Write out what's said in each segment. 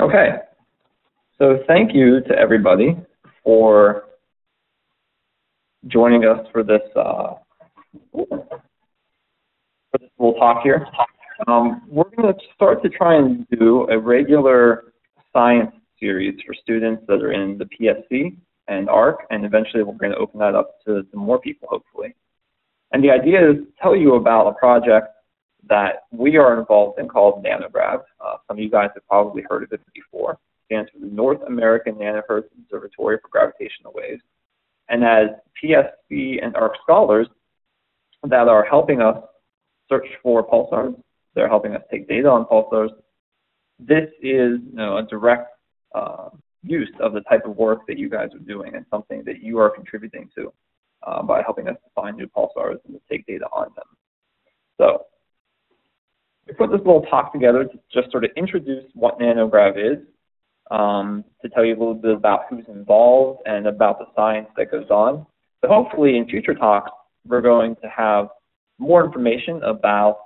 Okay. So thank you to everybody for joining us for this uh, for this little talk here. Um, we're going to start to try and do a regular science series for students that are in the PSC and ARC, and eventually we're going to open that up to, to more people, hopefully. And the idea is to tell you about a project that we are involved in called NanoGrav. Uh, some of you guys have probably heard of it before. It stands for the North American Nanohertz Observatory for Gravitational Waves. And as PSC and ARC scholars that are helping us search for pulsars, they're helping us take data on pulsars. This is you know, a direct uh, use of the type of work that you guys are doing and something that you are contributing to uh, by helping us to find new pulsars and to take data on them. So we put this little talk together to just sort of introduce what nanograv is, um, to tell you a little bit about who's involved and about the science that goes on. So hopefully in future talks, we're going to have more information about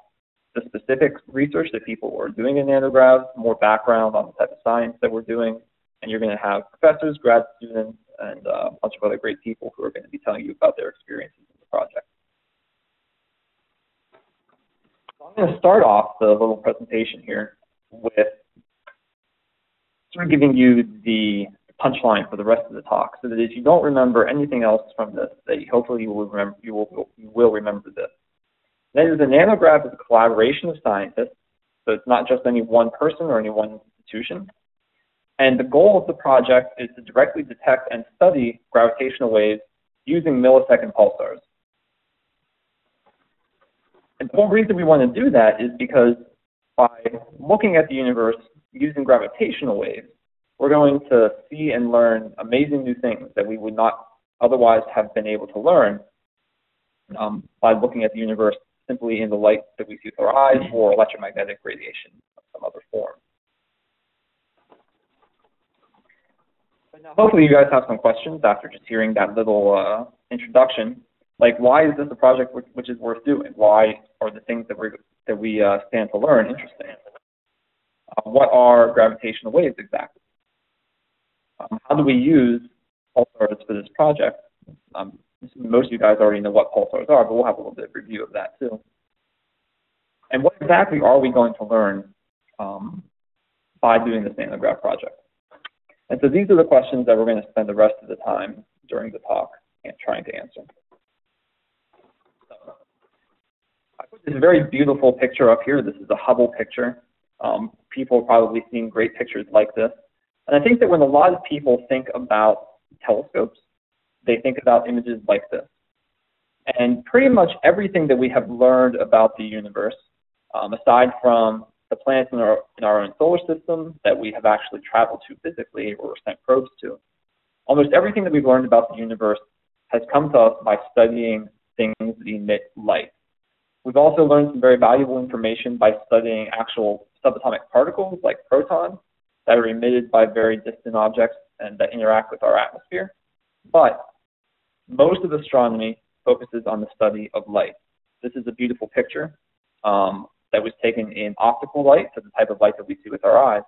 the specific research that people are doing in nanogravs, more background on the type of science that we're doing, and you're going to have professors, grad students, and uh, a bunch of other great people who are going to be telling you about their experiences in the project. So I'm going to start off the little presentation here with sort of giving you the punchline for the rest of the talk, so that if you don't remember anything else from this, that hopefully you will remember, you will, you will remember this. That is, the nanograv is a collaboration of scientists, so it's not just any one person or any one institution. And the goal of the project is to directly detect and study gravitational waves using millisecond pulsars. And the whole reason we want to do that is because by looking at the universe using gravitational waves, we're going to see and learn amazing new things that we would not otherwise have been able to learn um, by looking at the universe simply in the light that we see with our eyes or electromagnetic radiation of some other form. But now hopefully you guys have some questions after just hearing that little uh, introduction. Like, why is this a project which, which, is worth doing? Why are the things that, we that we uh, stand to learn interesting? Uh, what are gravitational waves exactly? Um, how do we use pulsars for this project? Um, most of you guys already know what pulsars are, but we'll have a little bit of review of that too. And what exactly are we going to learn um, by doing this nanograv project? And so these are the questions that we're going to spend the rest of the time during the talk trying to answer. So, I this very beautiful picture up here. This is a Hubble picture. Um, people have probably seen great pictures like this. And I think that when a lot of people think about telescopes, they think about images like this. And pretty much everything that we have learned about the universe, um, aside from the planets in our, in our own solar system that we have actually traveled to physically or sent probes to, almost everything that we've learned about the universe has come to us by studying things that emit light. We've also learned some very valuable information by studying actual subatomic particles like protons that are emitted by very distant objects and that interact with our atmosphere. But most of astronomy focuses on the study of light. This is a beautiful picture um, that was taken in optical light, so the type of light that we see with our eyes.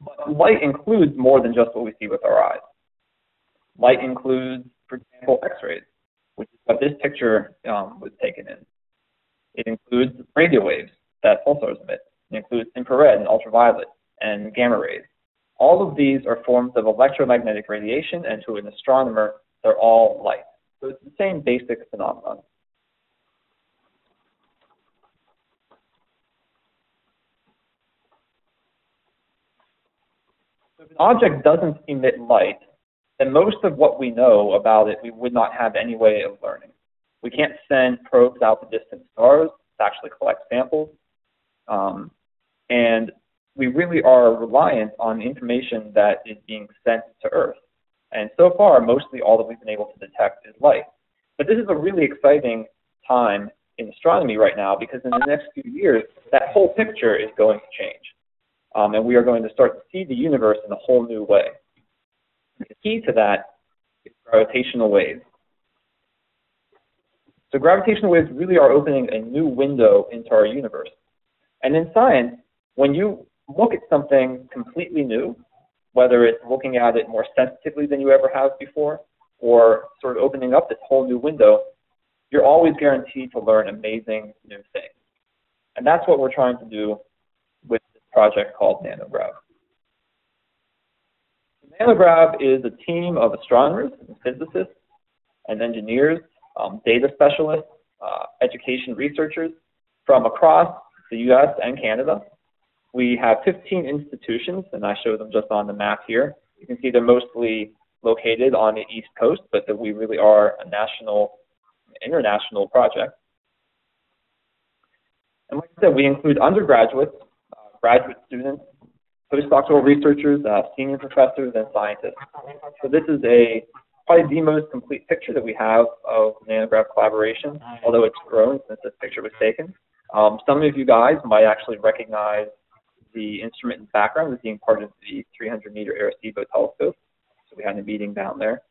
But light includes more than just what we see with our eyes. Light includes, for example, X-rays, which is what this picture um, was taken in. It includes radio waves that pulsars emit. It includes infrared and ultraviolet and gamma rays. All of these are forms of electromagnetic radiation, and to an astronomer, they're all light. So it's the same basic phenomenon. If an object doesn't emit light, then most of what we know about it we would not have any way of learning. We can't send probes out to distant stars to actually collect samples. Um, and we really are reliant on information that is being sent to Earth. And so far, mostly all that we've been able to detect is light. But this is a really exciting time in astronomy right now because in the next few years, that whole picture is going to change. Um, and we are going to start to see the universe in a whole new way. The key to that is gravitational waves. So gravitational waves really are opening a new window into our universe. And in science, when you look at something completely new, whether it's looking at it more sensitively than you ever have before, or sort of opening up this whole new window, you're always guaranteed to learn amazing new things. And that's what we're trying to do with this project called NanoGrav. NanoGrav is a team of astronomers physicists and engineers, um, data specialists, uh, education researchers from across the US and Canada. We have 15 institutions, and I show them just on the map here. You can see they're mostly located on the East Coast, but that we really are a national, international project. And like I said, we include undergraduates, uh, graduate students, postdoctoral researchers, uh, senior professors, and scientists. So this is a probably the most complete picture that we have of NanoGrav collaboration, although it's grown since this picture was taken. Um, some of you guys might actually recognize the instrument in the background as being part of the 300 meter Arecibo telescope. So we had a meeting down there.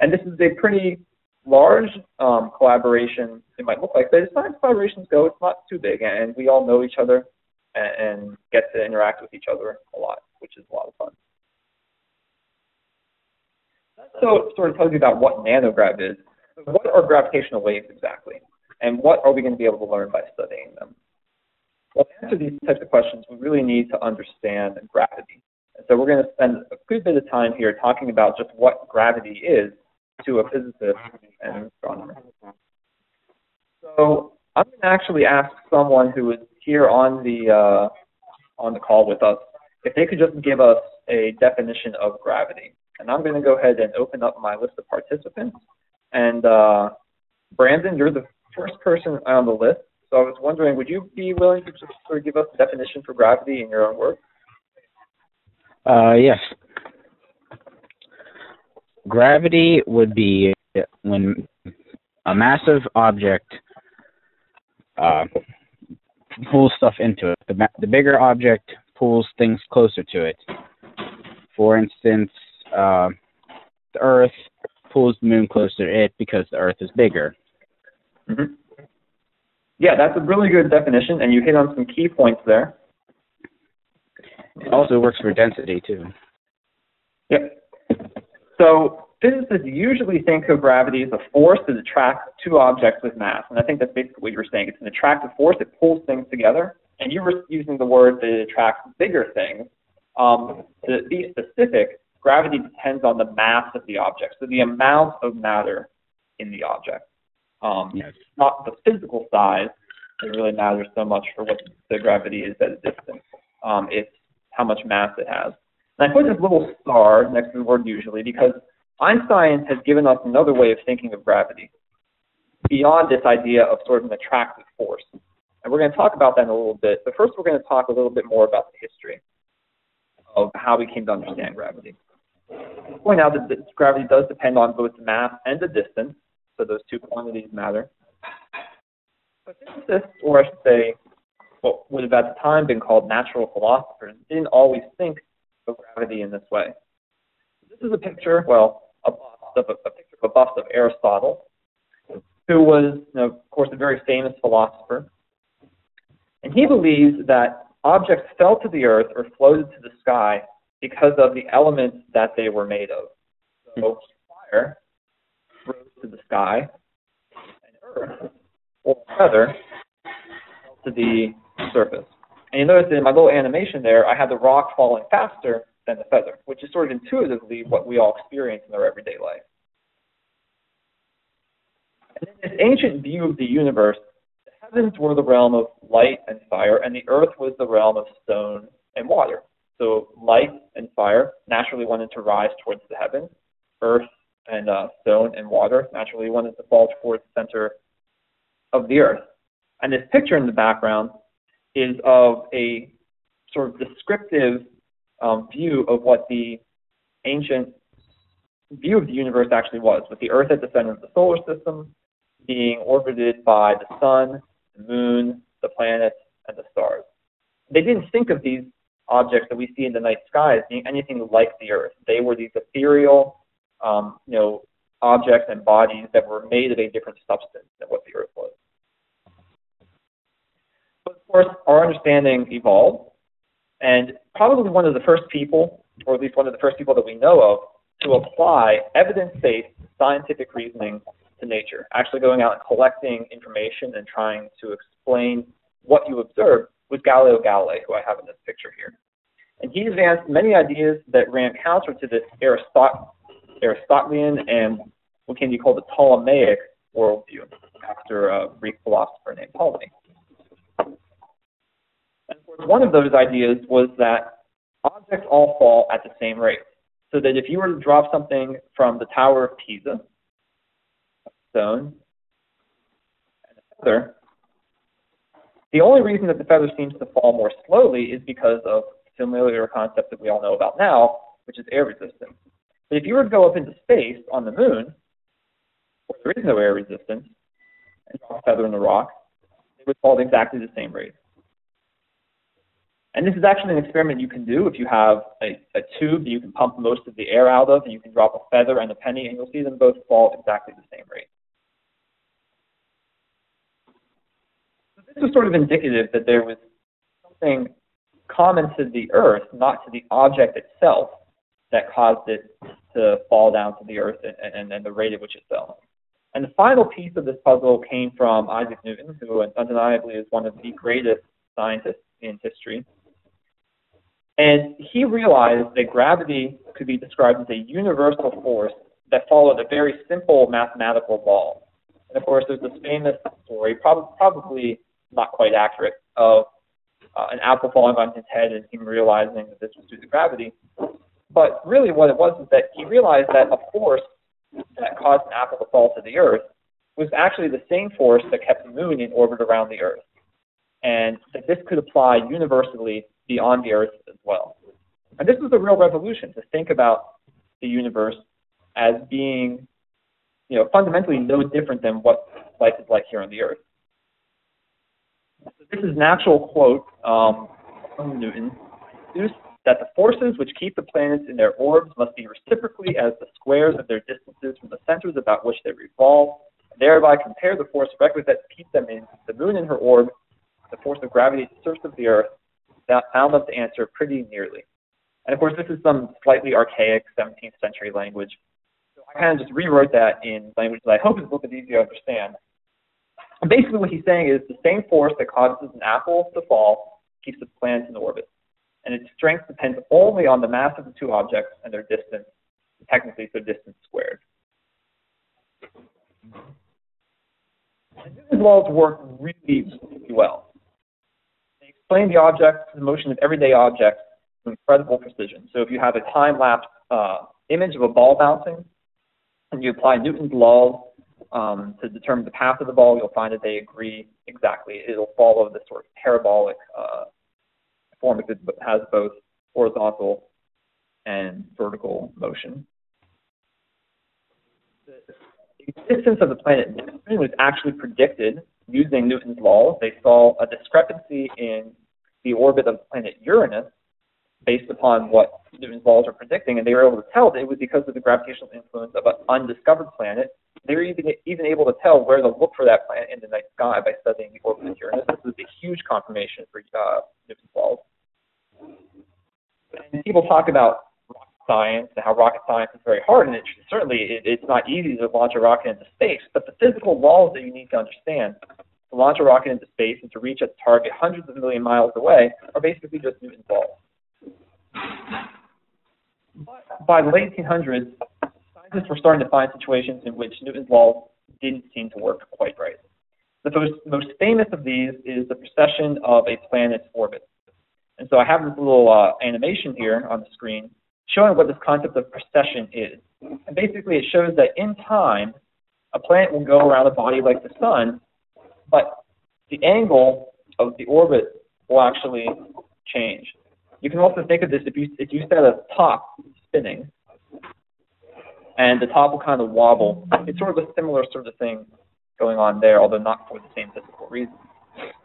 And this is a pretty large um, collaboration, it might look like, but as science collaborations go, it's not too big, and we all know each other and, and get to interact with each other a lot, which is a lot of fun. So it sort of tells you about what nanograv is. What are gravitational waves exactly? And what are we going to be able to learn by studying them? Well, to answer these types of questions, we really need to understand gravity. And so we're going to spend a good bit of time here talking about just what gravity is to a physicist and astronomer. So I'm going to actually ask someone who is here on the uh, on the call with us if they could just give us a definition of gravity. And I'm going to go ahead and open up my list of participants. And uh, Brandon, you're the first person on the list. So I was wondering, would you be willing to just sort of give us a definition for gravity in your own words? Uh, yes. Gravity would be when a massive object uh, pulls stuff into it. The, the bigger object pulls things closer to it. For instance, uh, the Earth pulls the moon closer to it because the Earth is bigger. Mm-hmm. Yeah, that's a really good definition, and you hit on some key points there. It also works for density too. Yep. So physicists usually think of gravity as a force that attracts two objects with mass, and I think that's basically what you were saying. It's an attractive force that pulls things together, and you were using the word that it attracts bigger things. Um, to be specific, gravity depends on the mass of the object, so the amount of matter in the object. Um, yes. Not the physical size that really matters so much for what the gravity is at a distance. Um, it's how much mass it has. And I put this little star next to the word usually because Einstein has given us another way of thinking of gravity beyond this idea of sort of an attractive force. And we're going to talk about that in a little bit. But first, we're going to talk a little bit more about the history of how we came to understand gravity. Point out that gravity does depend on both the mass and the distance, so those two quantities matter. But physicists, or I should say, what would have at the time been called natural philosophers, didn't always think of gravity in this way. This is a picture, well, a, bust of, a, a picture of a bust of Aristotle, who was, you know, of course, a very famous philosopher. And he believes that objects fell to the earth or floated to the sky because of the elements that they were made of. So hmm. fire rose to the sky, and earth or feather fell to the surface. And you notice in my little animation there, I had the rock falling faster than the feather, which is sort of intuitively what we all experience in our everyday life. And in this ancient view of the universe, the heavens were the realm of light and fire, and the earth was the realm of stone and water. So light and fire naturally wanted to rise towards the heavens. Earth and uh, stone and water naturally wanted to fall towards the center of the earth. And this picture in the background is of a sort of descriptive um, view of what the ancient view of the universe actually was, with the Earth at the center of the solar system, being orbited by the sun, the moon, the planets, and the stars. They didn't think of these objects that we see in the night sky as being anything like the Earth. They were these ethereal, um, you know, objects and bodies that were made of a different substance than what the Earth was. But of course, our understanding evolved, and probably one of the first people, or at least one of the first people that we know of, to apply evidence-based scientific reasoning to nature, actually going out and collecting information and trying to explain what you observed was Galileo Galilei, who I have in this picture here. And he advanced many ideas that ran counter to this Aristot- Aristotelian and what can be called the Ptolemaic worldview, after a Greek philosopher named Ptolemy. One of those ideas was that objects all fall at the same rate. So that if you were to drop something from the Tower of Pisa, a stone, and a feather, the only reason that the feather seems to fall more slowly is because of a familiar concept that we all know about now, which is air resistance. But if you were to go up into space on the moon, where there is no air resistance, and drop a feather in the rock, it would fall at exactly the same rate. And this is actually an experiment you can do if you have a, a tube that you can pump most of the air out of, and you can drop a feather and a penny, and you'll see them both fall exactly the same rate. So this is sort of indicative that there was something common to the Earth, not to the object itself, that caused it to fall down to the Earth and, and, and the rate at which it fell. And the final piece of this puzzle came from Isaac Newton, who undeniably is one of the greatest scientists in history. And he realized that gravity could be described as a universal force that followed a very simple mathematical law. And of course, there's this famous story, prob- probably not quite accurate, of uh, an apple falling on his head and him realizing that this was due to gravity. But really, what it was is that he realized that a force that caused an apple to fall to the Earth was actually the same force that kept the moon in orbit around the Earth. And that this could apply universally beyond the Earth well. And this was a real revolution to think about the universe as being, you know, fundamentally no different than what life is like here on the Earth. So this is an actual quote um, from Newton that the forces which keep the planets in their orbs must be reciprocally as the squares of their distances from the centers about which they revolve, and thereby compare the force requisite to keep them in the moon in her orb, the force of gravity at the surface of the earth, found us the answer pretty nearly. And of course, this is some slightly archaic 17th century language. So I kind of just rewrote that in language that I hope is a little bit easier to understand. And basically what he's saying is the same force that causes an apple to fall keeps the planet in orbit and its strength depends only on the mass of the two objects and their distance, technically so distance squared. And Newton's laws work really, really well. Explain the object, the motion of everyday objects with incredible precision. So if you have a time-lapse uh, image of a ball bouncing, and you apply Newton's laws um, to determine the path of the ball, you'll find that they agree exactly. It'll follow this sort of parabolic uh, form it has both horizontal and vertical motion. The existence of the planet was actually predicted using Newton's laws. They saw a discrepancy in the orbit of planet Uranus based upon what Newton's laws are predicting, and they were able to tell that it was because of the gravitational influence of an undiscovered planet. They were even, even able to tell where to look for that planet in the night sky by studying the orbit of Uranus. This was a huge confirmation for uh, Newton's laws. And people talk about science and how rocket science is very hard, and it, certainly it, it's not easy to launch a rocket into space. But the physical laws that you need to understand to launch a rocket into space and to reach a target hundreds of million miles away are basically just Newton's laws. By the late 1800s, scientists were starting to find situations in which Newton's laws didn't seem to work quite right. The most, most famous of these is the precession of a planet's orbit. And so I have this little uh, animation here on the screen showing what this concept of precession is. And basically it shows that in time, a planet will go around a body like the sun, but the angle of the orbit will actually change. You can also think of this if you if you set a top spinning, and the top will kind of wobble. It's sort of a similar sort of thing going on there, although not for the same physical reason.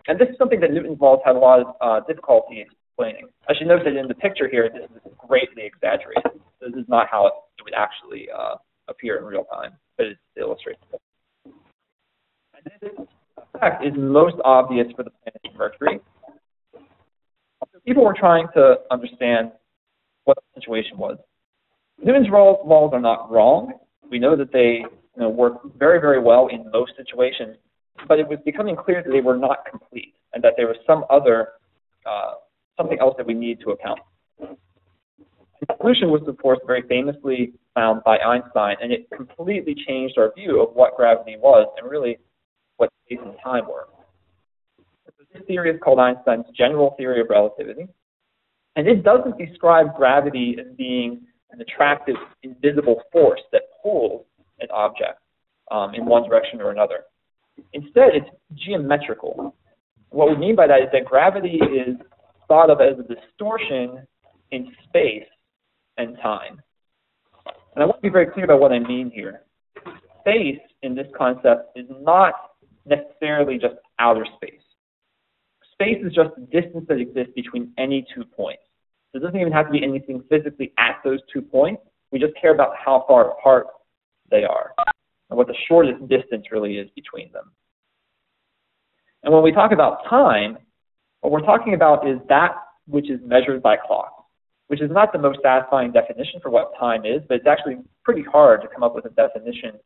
And this is something that Newton's laws had a lot of uh, difficulty explaining. I should note that in the picture here, this is greatly exaggerated. This is not how it would actually uh, appear in real time, but it's illustrated. And this effect is most obvious for the planet Mercury. people were trying to understand what the situation was. Newton's laws are not wrong. We know that they you know, work very, very well in most situations, but it was becoming clear that they were not complete and that there was some other, uh, something else that we need to account. The solution was, of course, very famously found by Einstein, and it completely changed our view of what gravity was and really what space and time were. This theory is called Einstein's general theory of relativity, and it doesn't describe gravity as being an attractive, invisible force that pulls an object um, in one direction or another. Instead, it's geometrical. What we mean by that is that gravity is thought of as a distortion in space and time. And I want to be very clear about what I mean here. Space in this concept is not necessarily just outer space. Space is just the distance that exists between any two points. So it doesn't even have to be anything physically at those two points. We just care about how far apart they are and what the shortest distance really is between them. And when we talk about time, what we're talking about is that which is measured by clock, which is not the most satisfying definition for what time is, but it's actually pretty hard to come up with a definition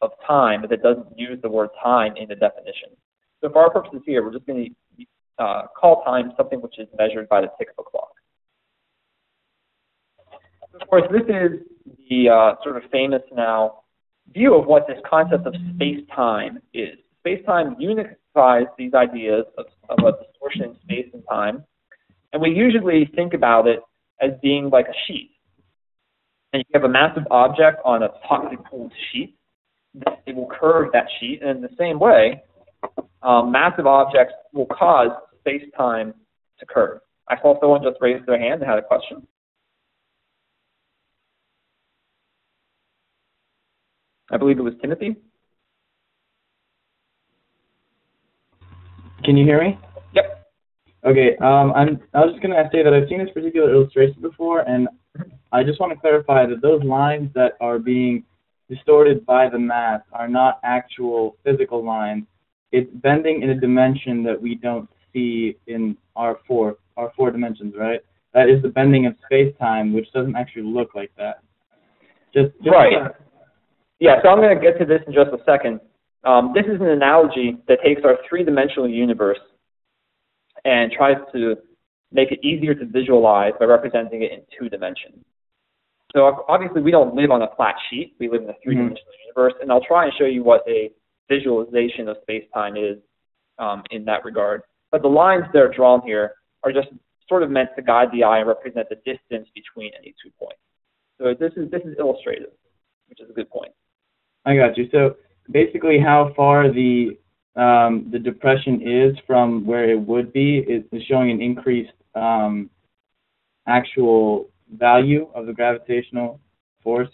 of time that doesn't use the word time in the definition. So for our purposes here, we're just going to uh, call time something which is measured by the tick of a clock. Of course, this is the uh, sort of famous now view of what this concept of space-time is. Space-time unifies these ideas of, of a distortion in space and time, and we usually think about it as being like a sheet. And you have a massive object on a tightly pulled sheet. It will curve that sheet, and in the same way, um, massive objects will cause space-time to curve. I saw someone just raise their hand and had a question. I believe it was Timothy. Can you hear me? Yep. Okay. Um, I'm. I was just gonna say that I've seen this particular illustration before, and I just want to clarify that those lines that are being distorted by the math are not actual physical lines. It's bending in a dimension that we don't see in our four our four dimensions, right? That is the bending of space time, which doesn't actually look like that. Just, just right. Yeah, so I'm going to get to this in just a second. Um, this is an analogy that takes our three-dimensional universe and tries to make it easier to visualize by representing it in two dimensions. So obviously we don't live on a flat sheet. We live in a three-dimensional mm-hmm. universe, and I'll try and show you what a visualization of space-time is um, in that regard. But the lines that are drawn here are just sort of meant to guide the eye and represent the distance between any two points. So this is this is illustrative, which is a good point. I got you. So basically, how far the um, the depression is from where it would be is, showing an increased um, actual value of the gravitational force.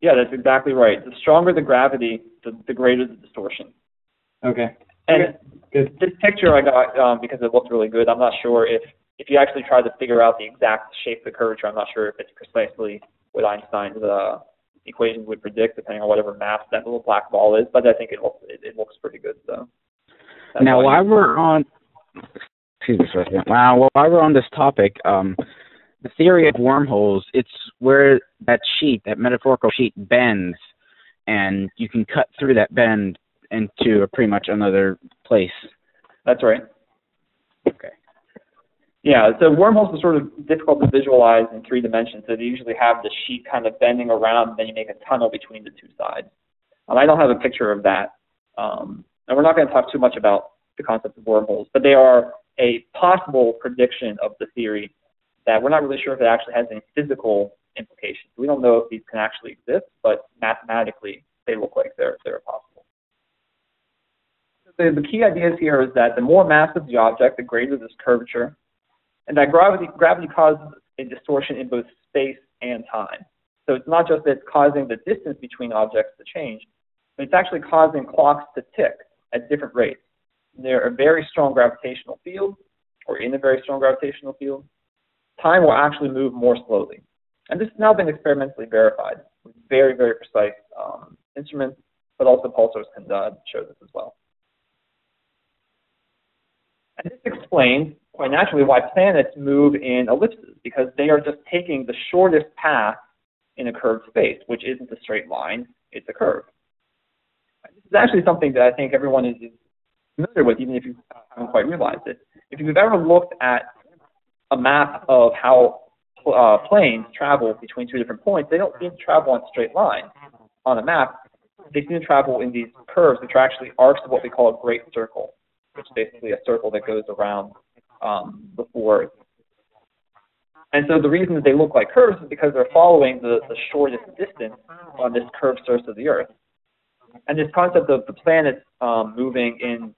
Yeah, that's exactly right. The stronger the gravity, the, the greater the distortion. Okay. And okay. Good. this picture I got um, because it looked really good. I'm not sure if if you actually try to figure out the exact shape of the curvature, I'm not sure if it's precisely what Einstein's uh, equations would predict, depending on whatever mass that little black ball is. But I think it looks it, it looks pretty good. So now, while we're on, excuse me for a second. Now, while we're on this topic, um, the theory of wormholes, it's where that sheet, that metaphorical sheet, bends, and you can cut through that bend into a pretty much another place. That's right. Okay. Yeah, so wormholes are sort of difficult to visualize in three dimensions. So they usually have the sheet kind of bending around, and then you make a tunnel between the two sides. Um, I don't have a picture of that. Um, and we're not going to talk too much about the concept of wormholes, but they are a possible prediction of the theory that we're not really sure if it actually has any physical implications. We don't know if these can actually exist, but mathematically they look like they're, they're possible. So the key ideas here is that the more massive the object, the greater this curvature, and that gravity, gravity causes a distortion in both space and time. So it's not just that it's causing the distance between objects to change, but it's actually causing clocks to tick at different rates. They're a very strong gravitational field, or in a very strong gravitational field. Time will actually move more slowly. And this has now been experimentally verified with very, very precise um, instruments, but also pulsars can uh, show this as well. And this explains quite naturally why planets move in ellipses, because they are just taking the shortest path in a curved space, which isn't a straight line, it's a curve. This is actually something that I think everyone is familiar with, even if you haven't quite realized it. If you've ever looked at a map of how uh, planes travel between two different points, they don't seem to travel on straight lines on a map. They seem to travel in these curves, which are actually arcs of what we call a great circle, which is basically a circle that goes around um, before. And so the reason that they look like curves is because they're following the, the shortest distance on this curved surface of the Earth. And this concept of the planets um, moving in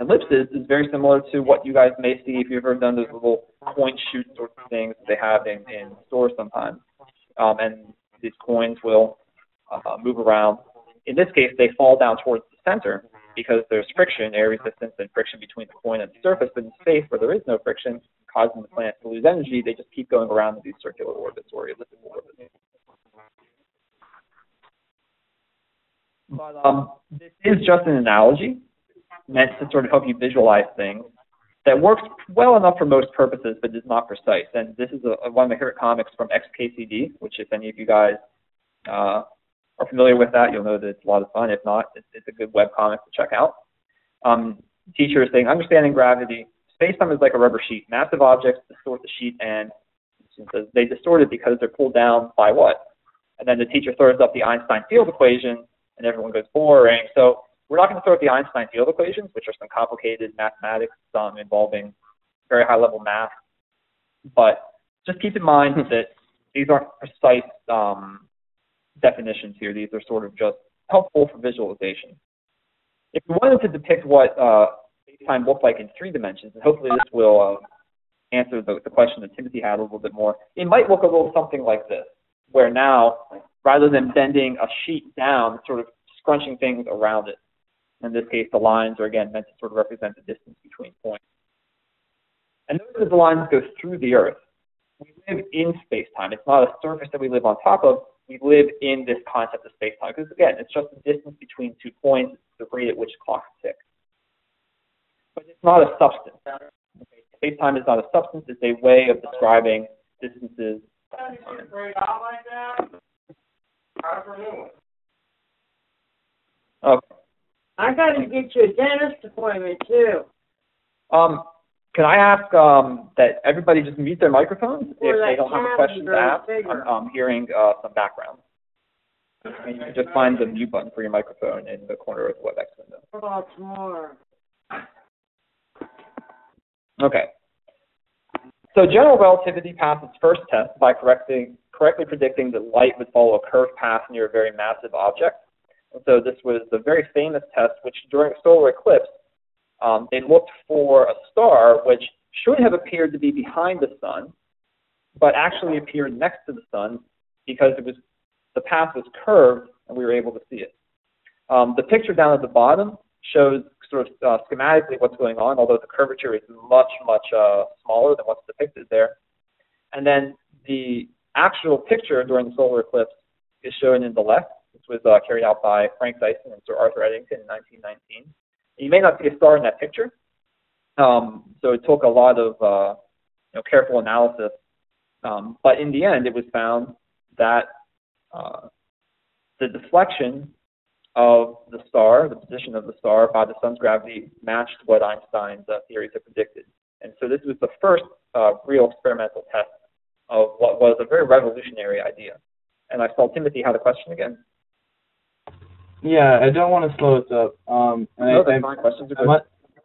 ellipses is very similar to what you guys may see if you've ever done those little coin shoot sorts of things they have in, in stores sometimes. Um, and these coins will uh, move around. In this case, they fall down towards the center because there's friction, air resistance, and friction between the coin and the surface. But in space, where there is no friction, causing the planet to lose energy, they just keep going around in these circular orbits or elliptical orbits. But um, this is just an analogy meant to sort of help you visualize things that works well enough for most purposes, but is not precise. And this is a, one of my favorite comics from XKCD, which if any of you guys uh, are familiar with that, you'll know that it's a lot of fun. If not, it's, it's a good web comic to check out. Um, teacher is saying, understanding gravity, space-time is like a rubber sheet. Massive objects distort the sheet, and they distort it because they're pulled down by what? And then the teacher throws up the Einstein field equation, and everyone goes boring. So we're not going to throw up the Einstein field equations, which are some complicated mathematics, some involving very high-level math. But just keep in mind that these aren't precise um, definitions here. These are sort of just helpful for visualization. If we wanted to depict what uh, space-time looked like in three dimensions, and hopefully this will uh, answer the, the question that Timothy had a little bit more, it might look a little something like this, where now, rather than bending a sheet down, sort of scrunching things around it. In this case, the lines are again meant to sort of represent the distance between points. And notice that the lines go through the Earth. We live in space-time. It's not a surface that we live on top of we live in this concept of space-time. Because again, it's just the distance between two points, the rate at which clocks tick. But it's not a substance. Okay? Space-time is not a substance, it's a way of describing distances. Okay. I got to get you a dentist appointment too. Um, can I ask um, that everybody just mute their microphones if they don't have a question to ask? I'm, I'm hearing uh, some background. And you can just find the mute button for your microphone in the corner of the WebEx window. What about tomorrow? Okay. So general relativity passed its first test by correcting, correctly predicting that light would follow a curved path near a very massive object. And so this was the very famous test, which during a solar eclipse um, they looked for a star which should have appeared to be behind the sun, but actually appeared next to the sun because it was the path was curved and we were able to see it. Um, the picture down at the bottom shows sort of uh, schematically what's going on, although the curvature is much, much uh, smaller than what's depicted there. And then the actual picture during the solar eclipse is shown in the left. This was uh, carried out by Frank Dyson and Sir Arthur Eddington in 1919. You may not see a star in that picture, um, so it took a lot of uh, you know, careful analysis. Um, but in the end, it was found that uh, the deflection of the star, the position of the star by the sun's gravity, matched what Einstein's uh, theories had predicted. And so this was the first uh, real experimental test of what was a very revolutionary idea. And I saw Timothy had a question again. Yeah, I don't want to slow us up. Um, and no, I, fine. Questions good.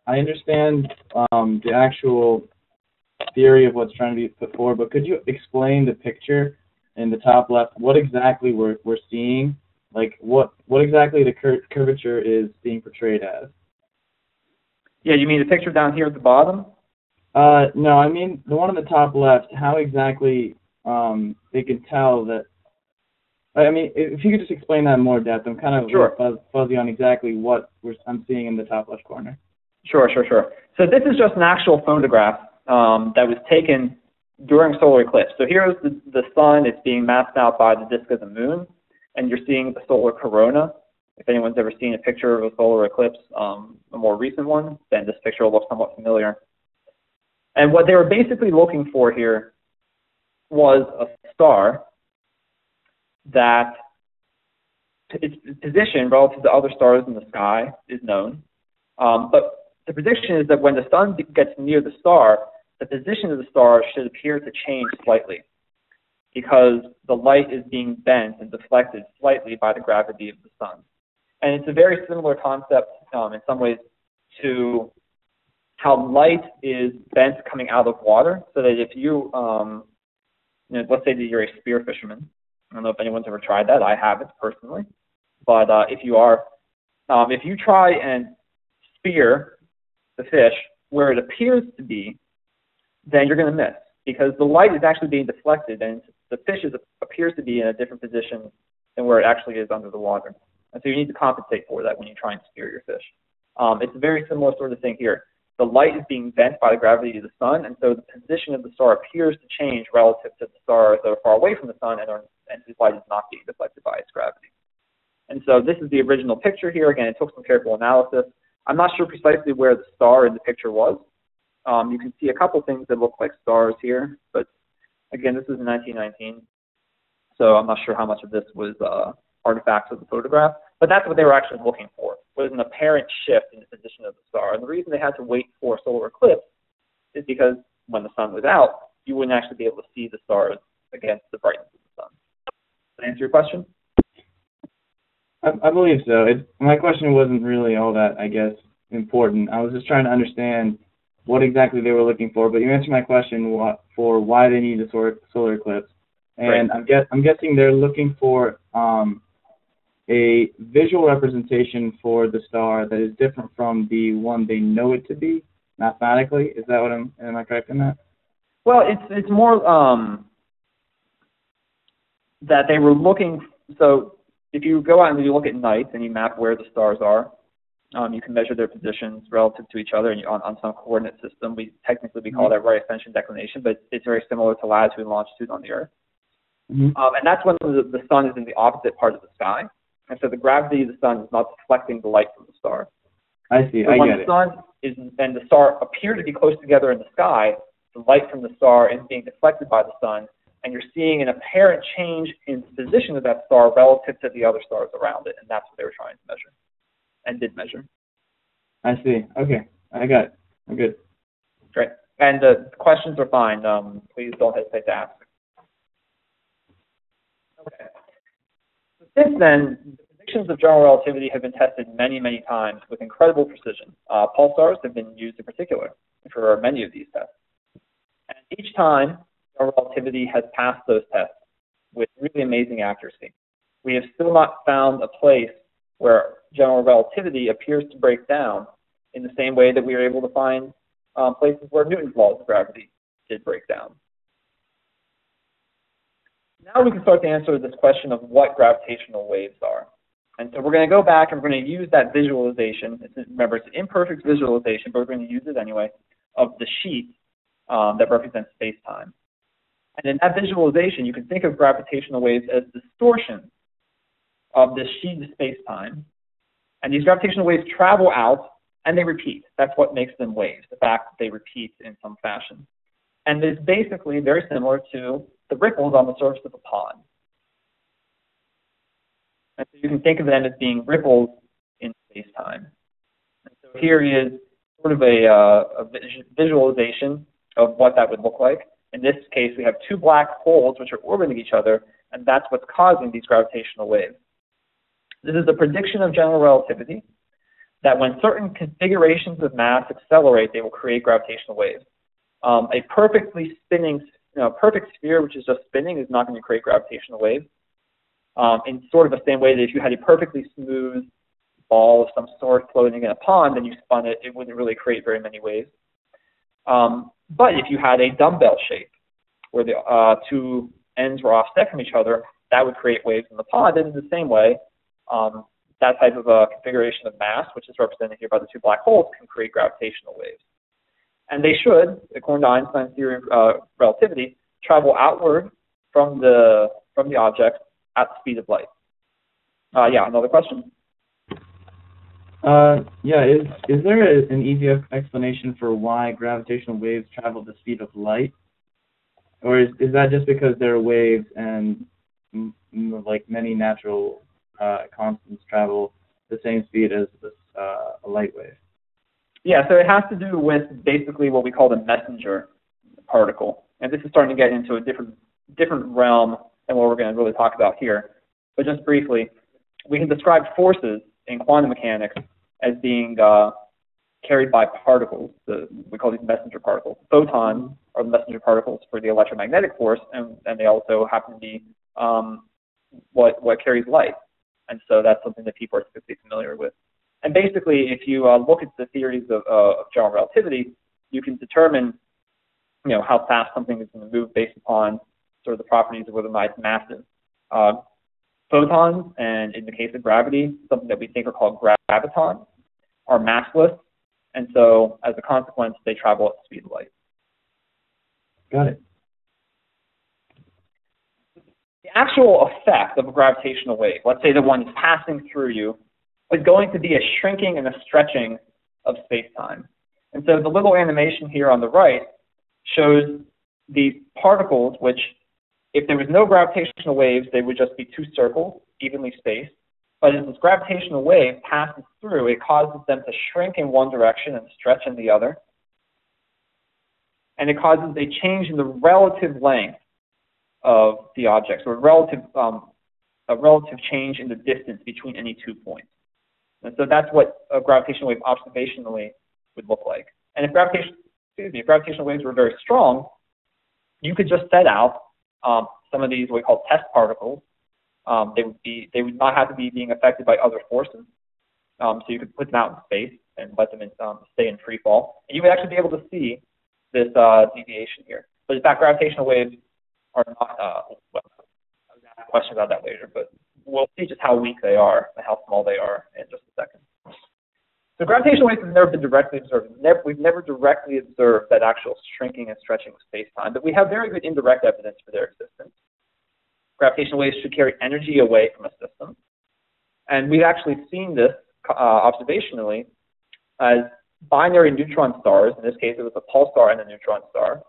I understand um, the actual theory of what's trying to be put forward, but could you explain the picture in the top left? What exactly we're we're seeing? Like what what exactly the cur- curvature is being portrayed as? Yeah, you mean the picture down here at the bottom? Uh, no, I mean the one on the top left. How exactly um, they can tell that I mean, if you could just explain that in more depth, I'm kind of sure. fuzzy on exactly what I'm seeing in the top left corner. Sure, sure, sure. So this is just an actual photograph um, that was taken during solar eclipse. So here's the, the sun. It's being masked out by the disk of the moon, and you're seeing the solar corona. If anyone's ever seen a picture of a solar eclipse, um, a more recent one, then this picture will look somewhat familiar. And what they were basically looking for here was a star that its position relative to other stars in the sky is known. Um, but the prediction is that when the sun gets near the star, the position of the star should appear to change slightly because the light is being bent and deflected slightly by the gravity of the sun. And it's a very similar concept um, in some ways to how light is bent coming out of water, so that if you, um, you know, let's say that you're a spear fisherman. I don't know if anyone's ever tried that. I haven't personally, but uh, if you are, um, if you try and spear the fish where it appears to be, then you're going to miss because the light is actually being deflected and the fish is, appears to be in a different position than where it actually is under the water. And so you need to compensate for that when you try and spear your fish. Um, it's a very similar sort of thing here. The light is being bent by the gravity of the sun, and so the position of the star appears to change relative to the stars that are far away from the sun and, are, and whose light is not being deflected by its gravity. And so this is the original picture here. Again, it took some careful analysis. I'm not sure precisely where the star in the picture was. Um, you can see a couple things that look like stars here, but again, this is in 1919, so I'm not sure how much of this was uh, artifacts of the photograph. But that's what they were actually looking for, was an apparent shift in the position of the star. And the reason they had to wait for a solar eclipse is because when the sun was out, you wouldn't actually be able to see the stars against the brightness of the sun. Does that answer your question? I, I believe so. It, my question wasn't really all that, I guess, important. I was just trying to understand what exactly they were looking for, but you answered my question for why they need a solar, solar eclipse. And right. I'm, guess, I'm guessing they're looking for um, a visual representation for the star that is different from the one they know it to be mathematically. Is that what I'm? Am I correct in that? Well, it's it's more um, that they were looking. So if you go out and you look at night and you map where the stars are, um, you can measure their positions relative to each other and you, on, on some coordinate system. We technically we call mm-hmm. that right ascension declination, but it's very similar to latitude and longitude on the Earth. Mm-hmm. Um, and that's when the, the sun is in the opposite part of the sky. And so the gravity of the sun is not deflecting the light from the star. I see. So I when get the sun is and the star appear to be close together in the sky, the light from the star is being deflected by the sun, and you're seeing an apparent change in the position of that star relative to the other stars around it, and that's what they were trying to measure, and did measure. I see. Okay, I got it. I'm good. Great. And the uh, questions are fine. Um, please don't hesitate to ask. Okay. Since then, the predictions of general relativity have been tested many, many times with incredible precision. Uh, pulsars have been used in particular for many of these tests. And each time, general relativity has passed those tests with really amazing accuracy. We have still not found a place where general relativity appears to break down in the same way that we are able to find um, places where Newton's laws of gravity did break down. Now we can start to answer this question of what gravitational waves are. And so we're going to go back and we're going to use that visualization. It's, remember, it's an imperfect visualization, but we're going to use it anyway, of the sheet um, that represents space-time. And in that visualization, you can think of gravitational waves as distortions of this sheet of space-time. And these gravitational waves travel out and they repeat. That's what makes them waves, the fact that they repeat in some fashion. And it's basically very similar to the ripples on the surface of a pond. And so you can think of them as being ripples in space-time. And so here is sort of a, uh, a visualization of what that would look like. In this case, we have two black holes which are orbiting each other, and that's what's causing these gravitational waves. This is a prediction of general relativity, that when certain configurations of mass accelerate, they will create gravitational waves. Um, a perfectly spinning you know, a perfect sphere which is just spinning is not going to create gravitational waves. Um, in sort of the same way that if you had a perfectly smooth ball of some sort floating in a pond and you spun it, it wouldn't really create very many waves. Um, but if you had a dumbbell shape where the uh, two ends were offset from each other, that would create waves in the pond. And in the same way, um, that type of a configuration of mass, which is represented here by the two black holes, can create gravitational waves. And they should, according to Einstein's theory of uh, relativity, travel outward from the from the object at the speed of light. Uh, yeah, another question? Uh, yeah, is is there a, an easy explanation for why gravitational waves travel the speed of light? Or is, is that just because they're waves and like many natural uh, constants travel the same speed as this, uh, a light wave? Yeah, so it has to do with basically what we call the messenger particle. And this is starting to get into a different different realm than what we're going to really talk about here. But just briefly, we can describe forces in quantum mechanics as being uh, carried by particles. The, we call these messenger particles. Photons are the messenger particles for the electromagnetic force, and, and they also happen to be um, what, what carries light. And so that's something that people are typically familiar with. And basically, if you uh, look at the theories of, uh, of general relativity, you can determine you know, how fast something is going to move based upon sort of the properties of whether or not it's massive. Uh, photons, and in the case of gravity, something that we think are called gravitons, are massless, and so as a consequence, they travel at the speed of light. Got it. The actual effect of a gravitational wave, let's say the one is passing through you, is going to be a shrinking and a stretching of space-time. And so the little animation here on the right shows these particles, which if there was no gravitational waves, they would just be two circles, evenly spaced. But as this gravitational wave passes through, it causes them to shrink in one direction and stretch in the other. And it causes a change in the relative length of the objects, or relative, um, a relative change in the distance between any two points. And so that's what a gravitational wave observationally would look like. And if gravitation, excuse me, if gravitational waves were very strong, you could just set out um, some of these what we call test particles. Um, they would be they would not have to be being affected by other forces. Um, so you could put them out in space and let them in, um, stay in free fall, and you would actually be able to see this uh, deviation here. But in fact, gravitational waves are not. Uh, well, I was ask a question about that later, but we'll see just how weak they are and how small they are in just a second. So gravitational waves have never been directly observed. Never, we've never directly observed that actual shrinking and stretching of space-time, but we have very good indirect evidence for their existence. Gravitational waves should carry energy away from a system. And we've actually seen this uh, observationally as binary neutron stars, in this case it was a pulsar and a neutron star.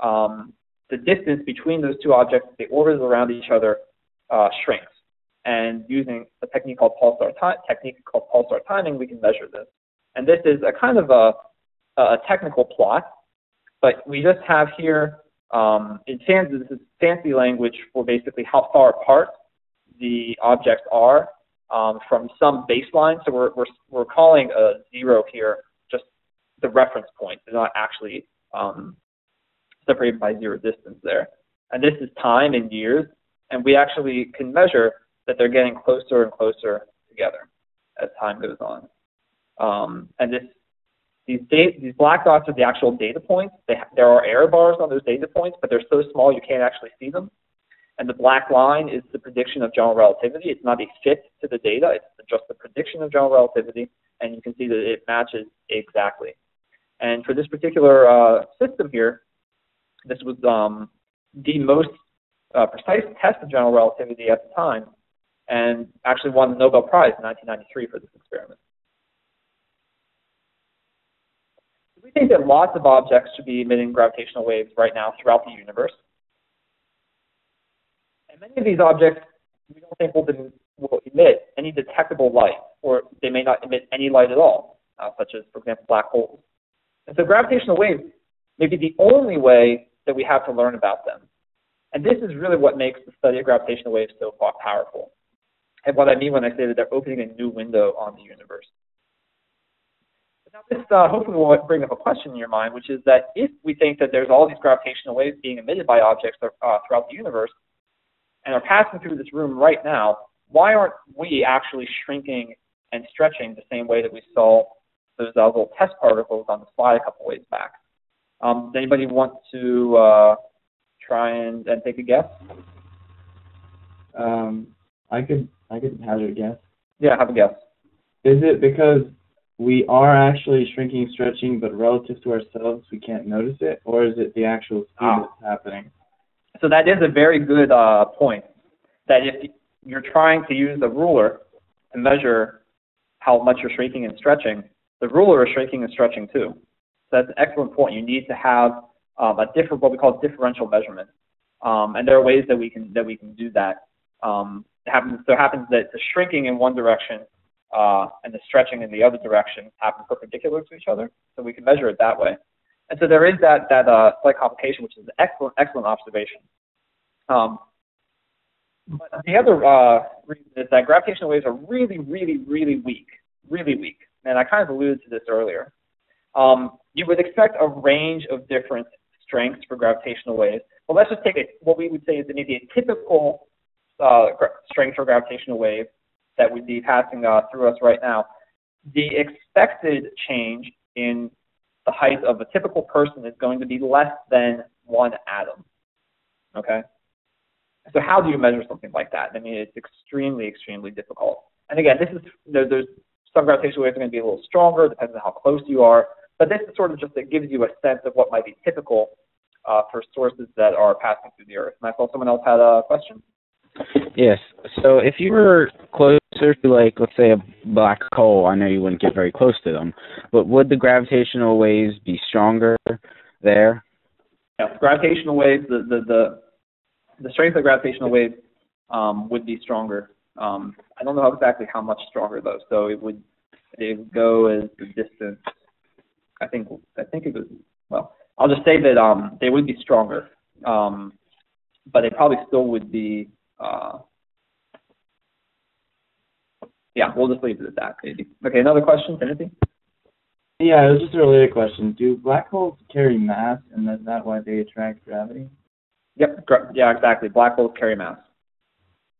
Um, the distance between those two objects, the orbits around each other, uh, shrinks and using a technique called pulsar technique called pulsar timing, we can measure this. And this is a kind of a, a technical plot, but we just have here um, in fancy, this is fancy language for basically how far apart the objects are um, from some baseline. So we're, we're, we're calling a zero here just the reference point. They're not actually um, separated by zero distance there. And this is time in years, and we actually can measure that they're getting closer and closer together as time goes on. Um, and this, these, these black dots are the actual data points. They, there are error bars on those data points, but they're so small you can't actually see them. And the black line is the prediction of general relativity. It's not a fit to the data. It's just the prediction of general relativity, and you can see that it matches exactly. And for this particular uh, system here, this was um, the most uh, precise test of general relativity at the time and actually won the Nobel Prize in 1993 for this experiment. We think that lots of objects should be emitting gravitational waves right now throughout the universe. And many of these objects we don't think will, will emit any detectable light, or they may not emit any light at all, uh, such as, for example, black holes. And so gravitational waves may be the only way that we have to learn about them. And this is really what makes the study of gravitational waves so powerful and what I mean when I say that they're opening a new window on the universe. Now this uh, hopefully will bring up a question in your mind, which is that if we think that there's all these gravitational waves being emitted by objects uh, throughout the universe and are passing through this room right now, why aren't we actually shrinking and stretching the same way that we saw those uh, little test particles on the slide a couple ways back? Um, does anybody want to uh, try and, and take a guess? Um, I could I could hazard a guess. Yeah, have a guess. Is it because we are actually shrinking, stretching, but relative to ourselves, we can't notice it, or is it the actual speed ah. that's happening? So that is a very good uh, point. That if you're trying to use a ruler to measure how much you're shrinking and stretching, the ruler is shrinking and stretching too. So that's an excellent point. You need to have um, a different, what we call differential measurement. Um, and there are ways that we can that we can do that. Um, happens so happens that the shrinking in one direction uh, and the stretching in the other direction happen perpendicular to each other. So we can measure it that way. And so there is that that uh, slight complication, which is an excellent excellent observation. Um, but the other uh, reason is that gravitational waves are really, really, really weak, really weak. And I kind of alluded to this earlier. Um, you would expect a range of different strengths for gravitational waves. Well, let's just take a, what we would say is maybe a typical uh, strength for gravitational wave that would be passing uh, through us right now. The expected change in the height of a typical person is going to be less than one atom. Okay? So how do you measure something like that? I mean, it's extremely, extremely difficult. And again, this is there, there's some gravitational waves are going to be a little stronger, depends on how close you are. But this is sort of just it gives you a sense of what might be typical uh, for sources that are passing through the Earth. And I saw someone else had a question. Yes. So if you were closer to, like, let's say a black hole, I know you wouldn't get very close to them, but would the gravitational waves be stronger there? Yeah, gravitational waves, the the the, the strength of gravitational waves um, would be stronger. Um, I don't know exactly how much stronger though. So it would it would go as the distance. I think I think it was well. I'll just say that um, they would be stronger, um, but they probably still would be. Uh, yeah, we'll just leave it at that, maybe. Okay, another question, Timothy? Yeah, it was just a related question. Do black holes carry mass, and is that why they attract gravity? Yep. Yeah, exactly. Black holes carry mass.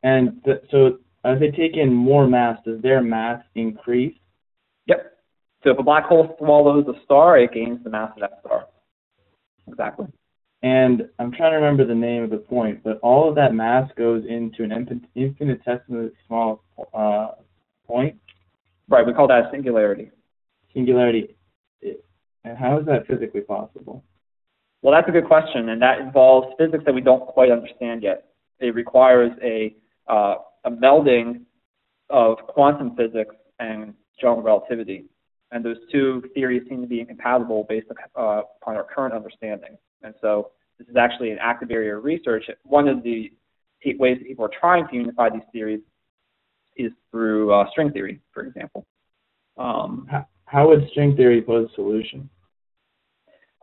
And th- so, as they take in more mass, does their mass increase? Yep. So if a black hole swallows a star, it gains the mass of that star. Exactly. And I'm trying to remember the name of the point, but all of that mass goes into an infinitesimally small uh, point. Right. We call that a singularity. Singularity. And how is that physically possible? Well, that's a good question, and that involves physics that we don't quite understand yet. It requires a uh, a melding of quantum physics and general relativity, and those two theories seem to be incompatible based uh, upon our current understanding. And so, this is actually an active area of research. One of the ways that people are trying to unify these theories is through uh, string theory, for example. Um, how, how would string theory pose a solution?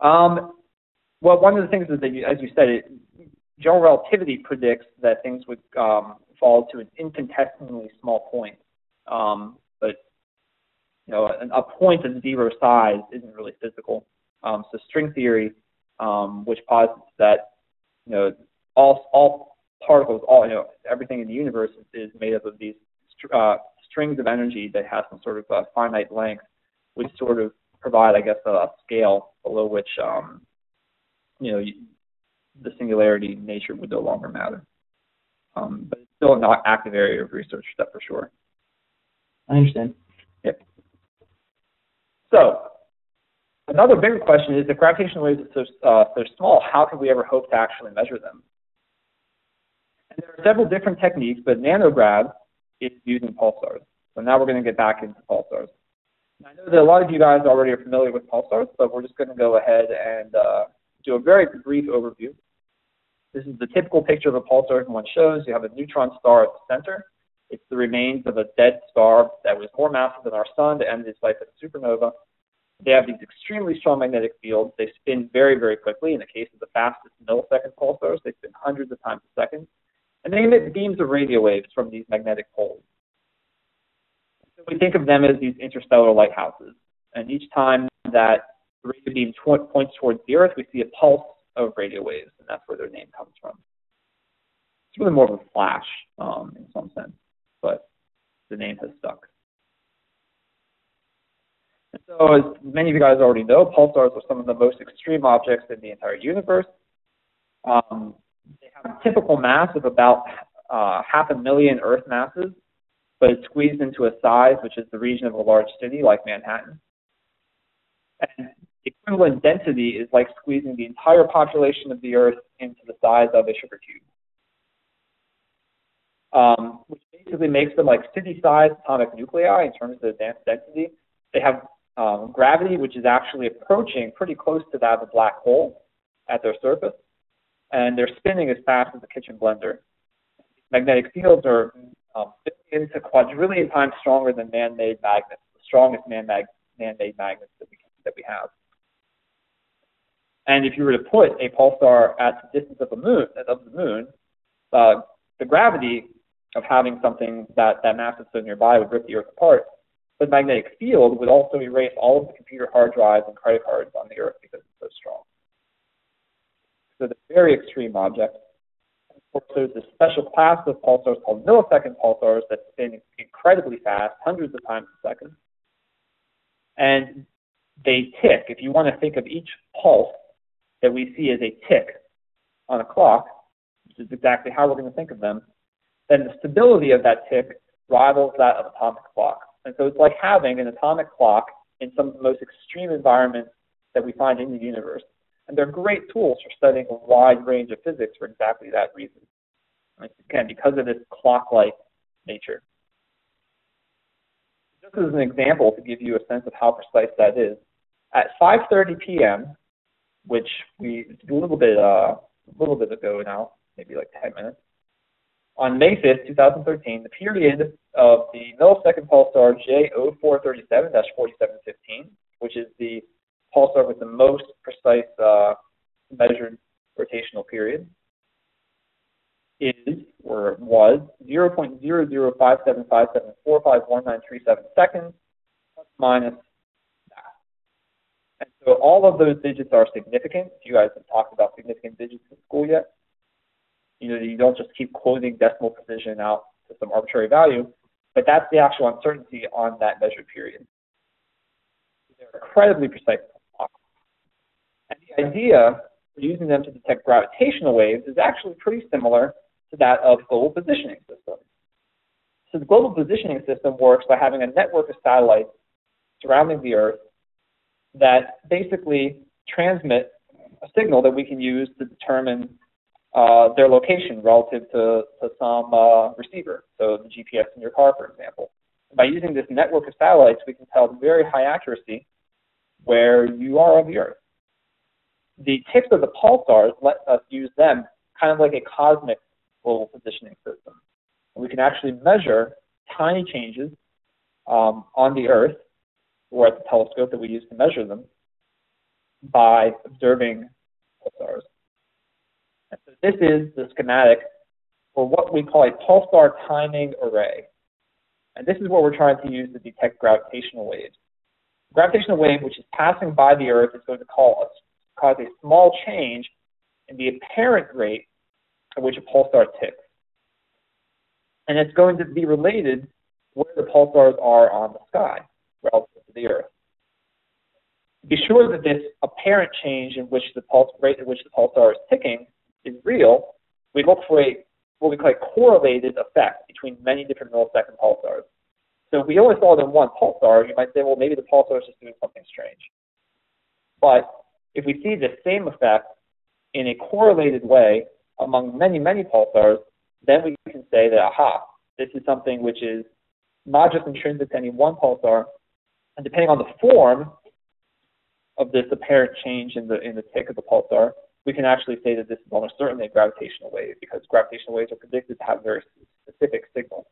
Um, well, one of the things is that, you, as you said, it, general relativity predicts that things would um, fall to an infinitesimally small point. Um, but you know, a, a, point of zero size isn't really physical. Um, so string theory, um, which posits that you know all all particles, all you know, everything in the universe is, is made up of these uh, strings of energy that have some sort of uh, finite length, which sort of provide, I guess, a, scale below which um, you know, the singularity nature would no longer matter. Um, but it's still an active area of research, that for sure. I understand. Yep. So, another bigger question is if gravitational waves are so, uh, so small, how could we ever hope to actually measure them? And there are several different techniques, but NanoGrav is using pulsars. So now we're going to get back into pulsars. I know that a lot of you guys already are familiar with pulsars, but we're just going to go ahead and uh, do a very brief overview. This is the typical picture of a pulsar everyone shows. You have a neutron star at the center. It's the remains of a dead star that was more massive than our sun to end its life as a supernova. They have these extremely strong magnetic fields. They spin very, very quickly. In the case of the fastest millisecond pulsars, they spin hundreds of times a second. And they emit beams of radio waves from these magnetic poles. So we think of them as these interstellar lighthouses. And each time that the radio beam tw- points towards the Earth, we see a pulse of radio waves, and that's where their name comes from. It's really more of a flash um, in some sense, but the name has stuck. So, as many of you guys already know, pulsars are some of the most extreme objects in the entire universe. Um, they have a typical mass of about uh, half a million Earth masses, but it's squeezed into a size which is the region of a large city like Manhattan. And equivalent density is like squeezing the entire population of the Earth into the size of a sugar cube. Um, which basically makes them like city-sized atomic nuclei in terms of the density. They have um, gravity, which is actually approaching pretty close to that of a black hole at their surface, and they're spinning as fast as a kitchen blender. Magnetic fields are um, into quadrillion times stronger than man-made magnets, the strongest man-made man-made magnets that we that we have. And if you were to put a pulsar at the distance of the moon, of the moon, uh, the gravity of having something that that massive so nearby would rip the Earth apart. But magnetic field would also erase all of the computer hard drives and credit cards on the Earth because it's so strong. So a very extreme object. Of course, there's a special class of pulsars called millisecond pulsars that spin incredibly fast, hundreds of times a second. And they tick. If you want to think of each pulse that we see as a tick on a clock, which is exactly how we're going to think of them, then the stability of that tick rivals that of atomic clock. And so it's like having an atomic clock in some of the most extreme environments that we find in the universe. And they're great tools for studying a wide range of physics for exactly that reason. Again, because of this clock-like nature. Just as an example to give you a sense of how precise that is, at 5:30 p.m., which we a little bit uh, a little bit ago now, maybe like 10 minutes, on May 5th, 2013, the period of the millisecond pulsar J0437-4715, which is the pulsar with the most precise uh, measured rotational period, is or was 0.005757451937 seconds minus that. And so all of those digits are significant. You guys have talked about significant digits in school yet you know, you don't just keep quoting decimal precision out to some arbitrary value, but that's the actual uncertainty on that measured period. They're incredibly precise. And the idea for using them to detect gravitational waves is actually pretty similar to that of global positioning systems. So the global positioning system works by having a network of satellites surrounding the Earth that basically transmit a signal that we can use to determine uh, their location relative to, to some uh, receiver, so the GPS in your car, for example. By using this network of satellites, we can tell very high accuracy where you are on the Earth. The tips of the pulsars let us use them kind of like a cosmic global positioning system. We can actually measure tiny changes um, on the Earth or at the telescope that we use to measure them by observing pulsars. This is the schematic for what we call a pulsar timing array. And this is what we're trying to use to detect gravitational waves. gravitational wave, which is passing by the Earth, is going to cause, cause a small change in the apparent rate at which a pulsar ticks. And it's going to be related where the pulsars are on the sky relative to the Earth. Be sure that this apparent change in which the pulse rate at which the pulsar is ticking is real, we look for a what we call a correlated effect between many different millisecond pulsars. So if we only saw it in one pulsar, you might say, well, maybe the pulsar is just doing something strange. But if we see the same effect in a correlated way among many, many pulsars, then we can say that, aha, this is something which is not just intrinsic to any one pulsar, and depending on the form of this apparent change in the in the tick of the pulsar, we can actually say that this is almost certainly a gravitational wave because gravitational waves are predicted to have very specific signals.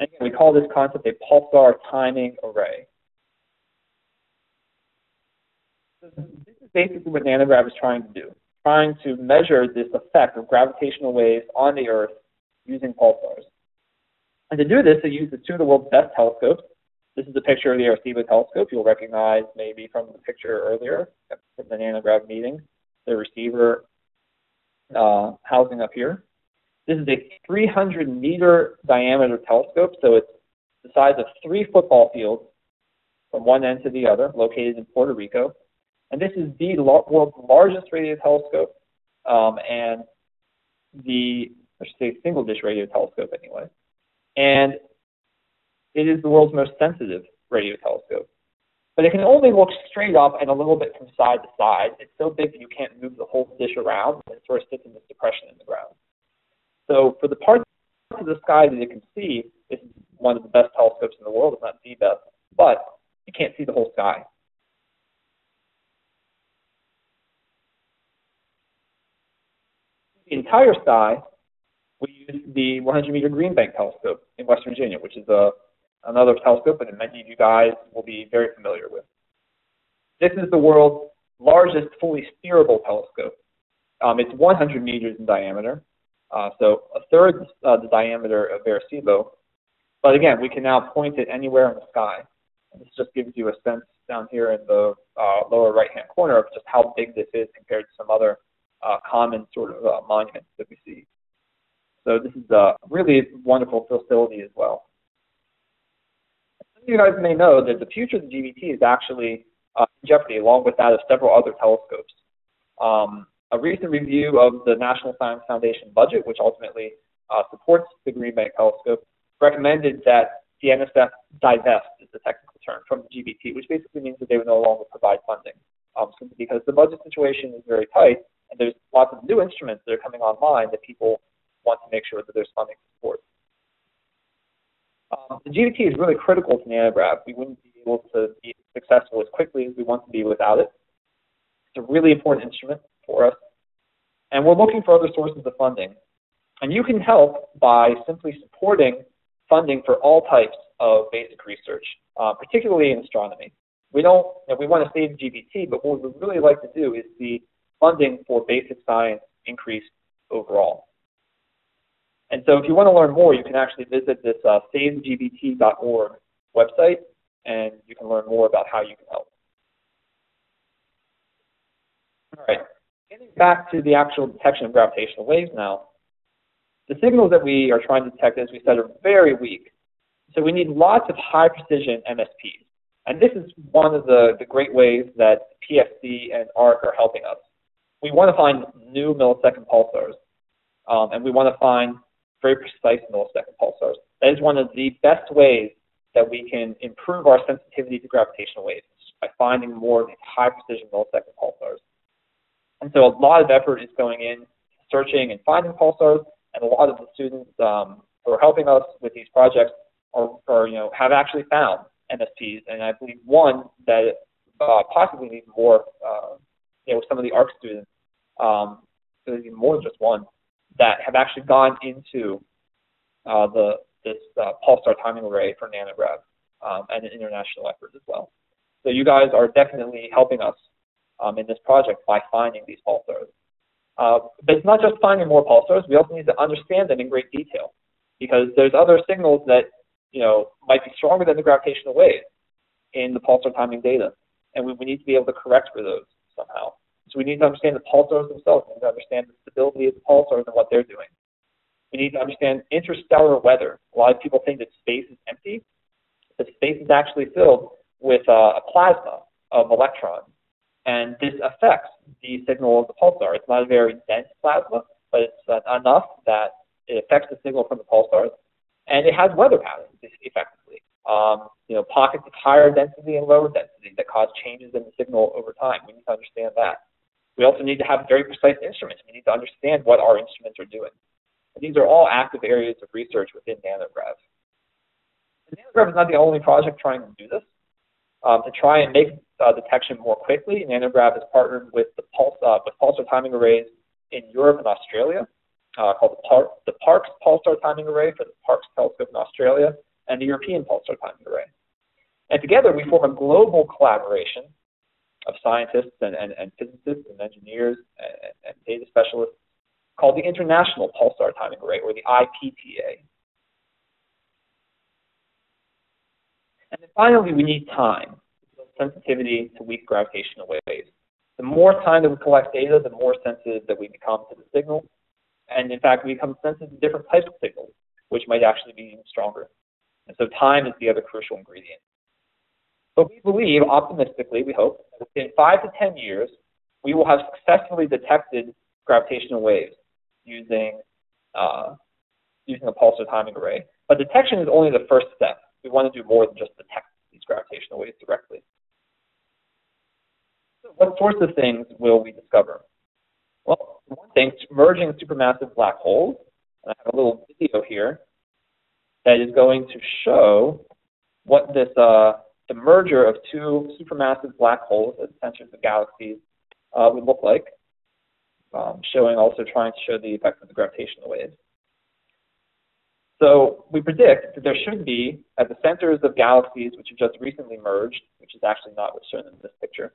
And again, we call this concept a pulsar timing array. this is basically what NanoGrav is trying to do, trying to measure this effect of gravitational waves on the Earth using pulsars. And to do this, they use the two of the world's best telescopes. This is a picture of the Arecibo telescope you'll recognize maybe from the picture earlier from the NanoGrav meeting the receiver uh, housing up here. This is a 300 meter diameter telescope, so it's the size of three football fields from one end to the other, located in Puerto Rico. And this is the world's largest radio telescope, um, and the I should say single dish radio telescope anyway. And it is the world's most sensitive radio telescope but it can only look straight up and a little bit from side to side. It's so big that you can't move the whole dish around, and it sort of sits in this depression in the ground. So for the parts of the sky that you can see this is one of the best telescopes in the world, if not the best, but you can't see the whole sky. The entire sky, we use the 100 meter Green Bank telescope in West Virginia, which is a, another telescope that many of you guys will be very familiar with. This is the world's largest fully steerable telescope. Um, it's 100 meters in diameter, uh, so a third uh, the diameter of Arecibo. But again, we can now point it anywhere in the sky. And this just gives you a sense down here in the uh, lower right-hand corner of just how big this is compared to some other uh, common sort of uh, monuments that we see. So this is a really wonderful facility as well. You guys may know that the future of the GBT is actually uh, in jeopardy, along with that of several other telescopes. Um, a recent review of the National Science Foundation budget, which ultimately uh, supports the Green Bank telescope, recommended that the NSF divest is the technical term from the GBT, which basically means that they would no longer provide funding. Um, because the budget situation is very tight, and there's lots of new instruments that are coming online that people want to make sure that there's funding support. Um, the GBT is really critical to NanoGrav. We wouldn't be able to be successful as quickly as we want to be without it. It's a really important instrument for us. And we're looking for other sources of funding. And you can help by simply supporting funding for all types of basic research, uh, particularly in astronomy. We don't, you know, we want to save GBT, but what we'd really like to do is see funding for basic science increase overall. And so if you want to learn more, you can actually visit this uh, savegbt.org website, and you can learn more about how you can help. All right, getting back to the actual detection of gravitational waves now. The signals that we are trying to detect, as we said, are very weak. So we need lots of high precision MSPs. And this is one of the, the great ways that PSC and ARC are helping us. We want to find new millisecond pulsars, um, and we want to find very precise millisecond pulsars. That is one of the best ways that we can improve our sensitivity to gravitational waves by finding more high precision millisecond pulsars. And so a lot of effort is going in searching and finding pulsars, and a lot of the students um, who are helping us with these projects are, are, you know, have actually found MSPs, and I believe one that uh, possibly needs more, uh, you know, some of the ARC students, um, so even more than just one, that have actually gone into uh, the this uh, pulsar timing array for NanoGrav um, and an international effort as well. So you guys are definitely helping us um, in this project by finding these pulsars. Uh, but it's not just finding more pulsars, we also need to understand them in great detail because there's other signals that you know might be stronger than the gravitational wave in the pulsar timing data. And we, we need to be able to correct for those somehow. So we need to understand the pulsars themselves. We need to understand the stability of the pulsars and what they're doing. We need to understand interstellar weather. A lot of people think that space is empty, but space is actually filled with uh, a plasma of electrons and this affects the signal of the pulsar. It's not a very dense plasma, but it's uh, enough that it affects the signal from the pulsars, and it has weather patterns effectively. Um, you know, pockets of higher density and lower density that cause changes in the signal over time. We need to understand that. We also need to have very precise instruments. We need to understand what our instruments are doing. And these are all active areas of research within NanoGrav. And NanoGrav is not the only project trying to do this. Um, to try and make uh, detection more quickly, NanoGrav is partnered with the pulse uh, with pulsar timing arrays in Europe and Australia, uh, called the, Par- the Parkes Pulsar Timing Array for the Parkes Telescope in Australia, and the European Pulsar Timing Array. And together we form a global collaboration of scientists and, and, and physicists and engineers and, and data specialists called the International Pulsar Timing Array, or the IPTA. And then finally, we need time sensitivity to weak gravitational waves. The more time that we collect data, the more sensitive that we become to the signal. And in fact, we become sensitive to different types of signals, which might actually be even stronger. And so time is the other crucial ingredient. But we believe, optimistically, we hope, that within five to 10 years, we will have successfully detected gravitational waves using, uh, using a pulsar timing array. But detection is only the first step. We want to do more than just detect these gravitational waves directly. So what sorts of things will we discover? Well, one thing, merging supermassive black holes, And I have a little video here that is going to show what this uh, the merger of two supermassive black holes at the centers of galaxies uh, would look like, um, showing also trying to show the effects of the gravitational waves. So we predict that there should be, at the centers of galaxies which have just recently merged, which is actually not what's shown in this picture,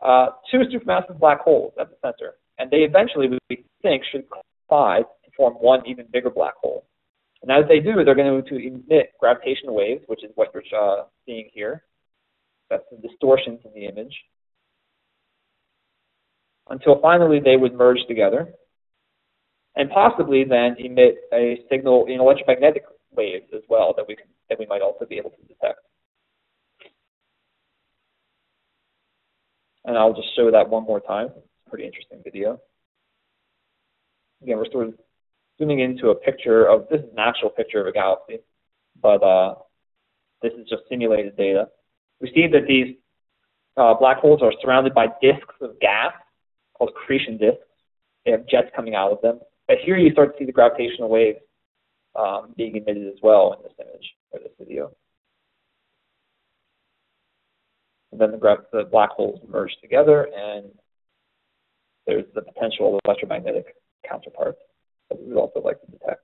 uh, two supermassive black holes at the center. And they eventually, we think, should collide to form one even bigger black hole. And as they do, they're going to emit gravitational waves, which is what you're uh, seeing here. That's the distortions in the image. Until finally they would merge together and possibly then emit a signal in electromagnetic waves as well that we can, that we might also be able to detect. And I'll just show that one more time. It's a pretty interesting video. Again, we're sort of zooming into a picture of, this is an actual picture of a galaxy, but uh, this is just simulated data. We see that these uh, black holes are surrounded by disks of gas called accretion disks. They have jets coming out of them. But here you start to see the gravitational waves um, being emitted as well in this image or this video. And then the, the black holes merge together, and there's the potential electromagnetic counterpart that we would also like to detect.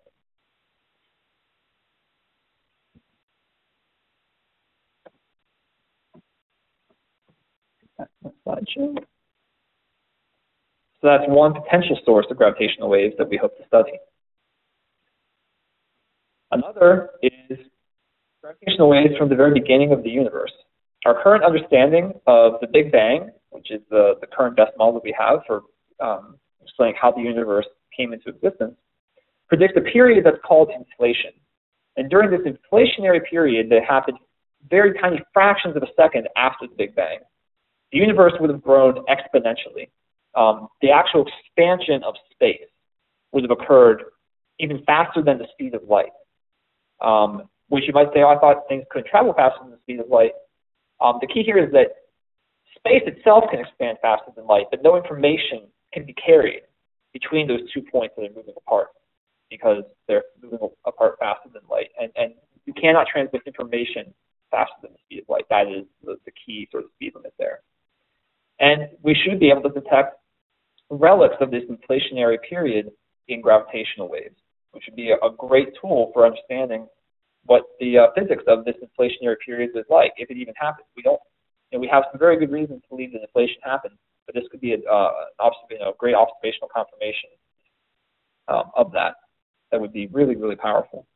So that's one potential source of gravitational waves that we hope to study. Another is gravitational waves from the very beginning of the universe. Our current understanding of the Big Bang, which is the, the current best model that we have for um, explaining how the universe came into existence, predicts a period that's called inflation. And during this inflationary period that happened very tiny fractions of a second after the Big Bang, the universe would have grown exponentially um, the actual expansion of space would have occurred even faster than the speed of light. Um, which you might say, oh, I thought things couldn't travel faster than the speed of light. Um, the key here is that space itself can expand faster than light, but no information can be carried between those two points that are moving apart because they're moving apart faster than light. And, and you cannot transmit information faster than the speed of light. That is the, the key sort of speed limit there. And we should be able to detect relics of this inflationary period in gravitational waves, which would be a, a great tool for understanding what the uh, physics of this inflationary period is like, if it even happens. We don't, you know, we have some very good reasons to believe that inflation happened, but this could be a, uh, you know, great observational confirmation um, of that. That would be really, really powerful.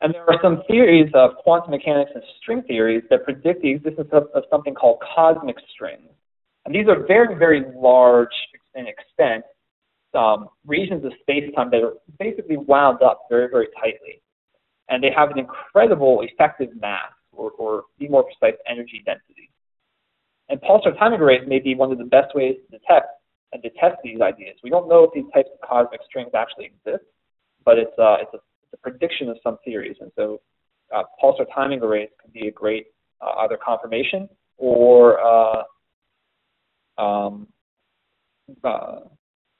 And there are some theories of quantum mechanics and string theories that predict the existence of, of something called cosmic strings. And these are very, very large in extent um, regions of space-time that are basically wound up very, very tightly. And they have an incredible effective mass, or, or be more precise, energy density. And pulsar timing arrays may be one of the best ways to detect and to test these ideas. We don't know if these types of cosmic strings actually exist, but it's, uh, it's a the prediction of some theories. And so uh, pulsar timing arrays can be a great uh, either confirmation or uh, um, uh,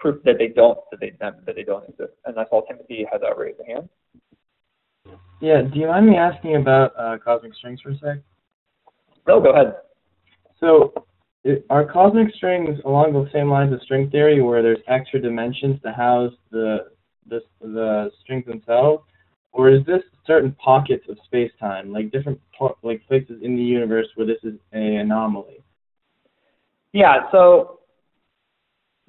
proof that they don't that they that they don't exist. And that's all Timothy has uh, raised a hand. Yeah, do you mind me asking about uh, cosmic strings for a sec? No, go ahead. So, are cosmic strings along the same lines of string theory, where there's extra dimensions to house the the the strings themselves, or is this certain pockets of space-time, like different like places in the universe where this is an anomaly? Yeah, so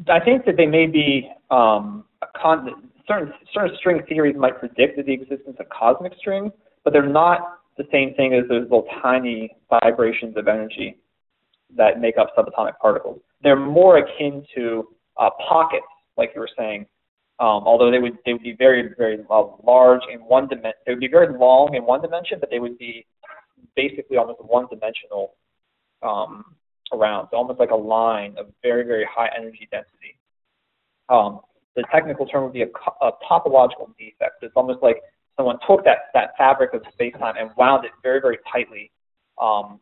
I think that they may be um, con- certain certain string theories might predict the existence of cosmic strings, but they're not the same thing as those little tiny vibrations of energy that make up subatomic particles. They're more akin to uh, pockets, like you were saying, um, although they would they would be very very uh, large in one dimension. They would be very long in one dimension, but they would be basically almost one dimensional um, around, so almost like a line of very very high energy density. Um, the technical term would be a, a topological defect. It's almost like someone took that that fabric of space-time and wound it very very tightly um,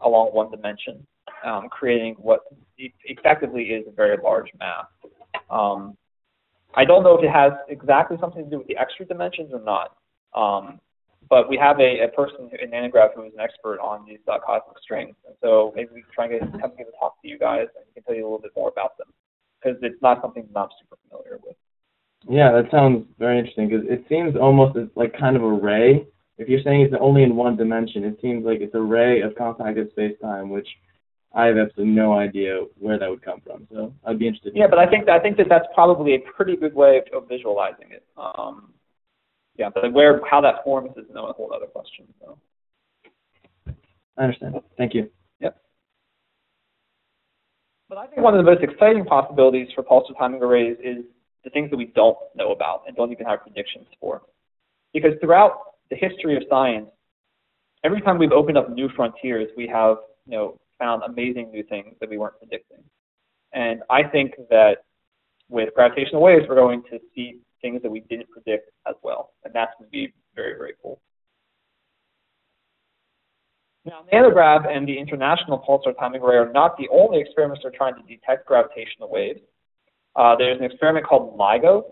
along one dimension, um, creating what effectively is a very large mass. Um, I don't know if it has exactly something to do with the extra dimensions or not. Um, but we have a, a person in NanoGrav who is an expert on these uh, cosmic strings. And so maybe we can try and get to give a talk to you guys and he can tell you a little bit more about them because it's not something that I'm super familiar with. Yeah, that sounds very interesting because it seems almost as like kind of a ray. If you're saying it's only in one dimension, it seems like it's a ray of compacted space-time, which I have absolutely no idea where that would come from. So I'd be interested. Yeah, but I think I think that that's probably a pretty good way of, of visualizing it. Um, yeah, but where how that forms is a whole other question. So. I understand. Thank you. But I think one of the most exciting possibilities for pulsar timing arrays is the things that we don't know about and don't even have predictions for. Because throughout the history of science, every time we've opened up new frontiers, we have, you know, found amazing new things that we weren't predicting. And I think that with gravitational waves, we're going to see things that we didn't predict as well. And that's going to be very, very cool. Now, NanoGrav and the International Pulsar Timing Array are not the only experiments that are trying to detect gravitational waves. Uh, there's an experiment called LIGO.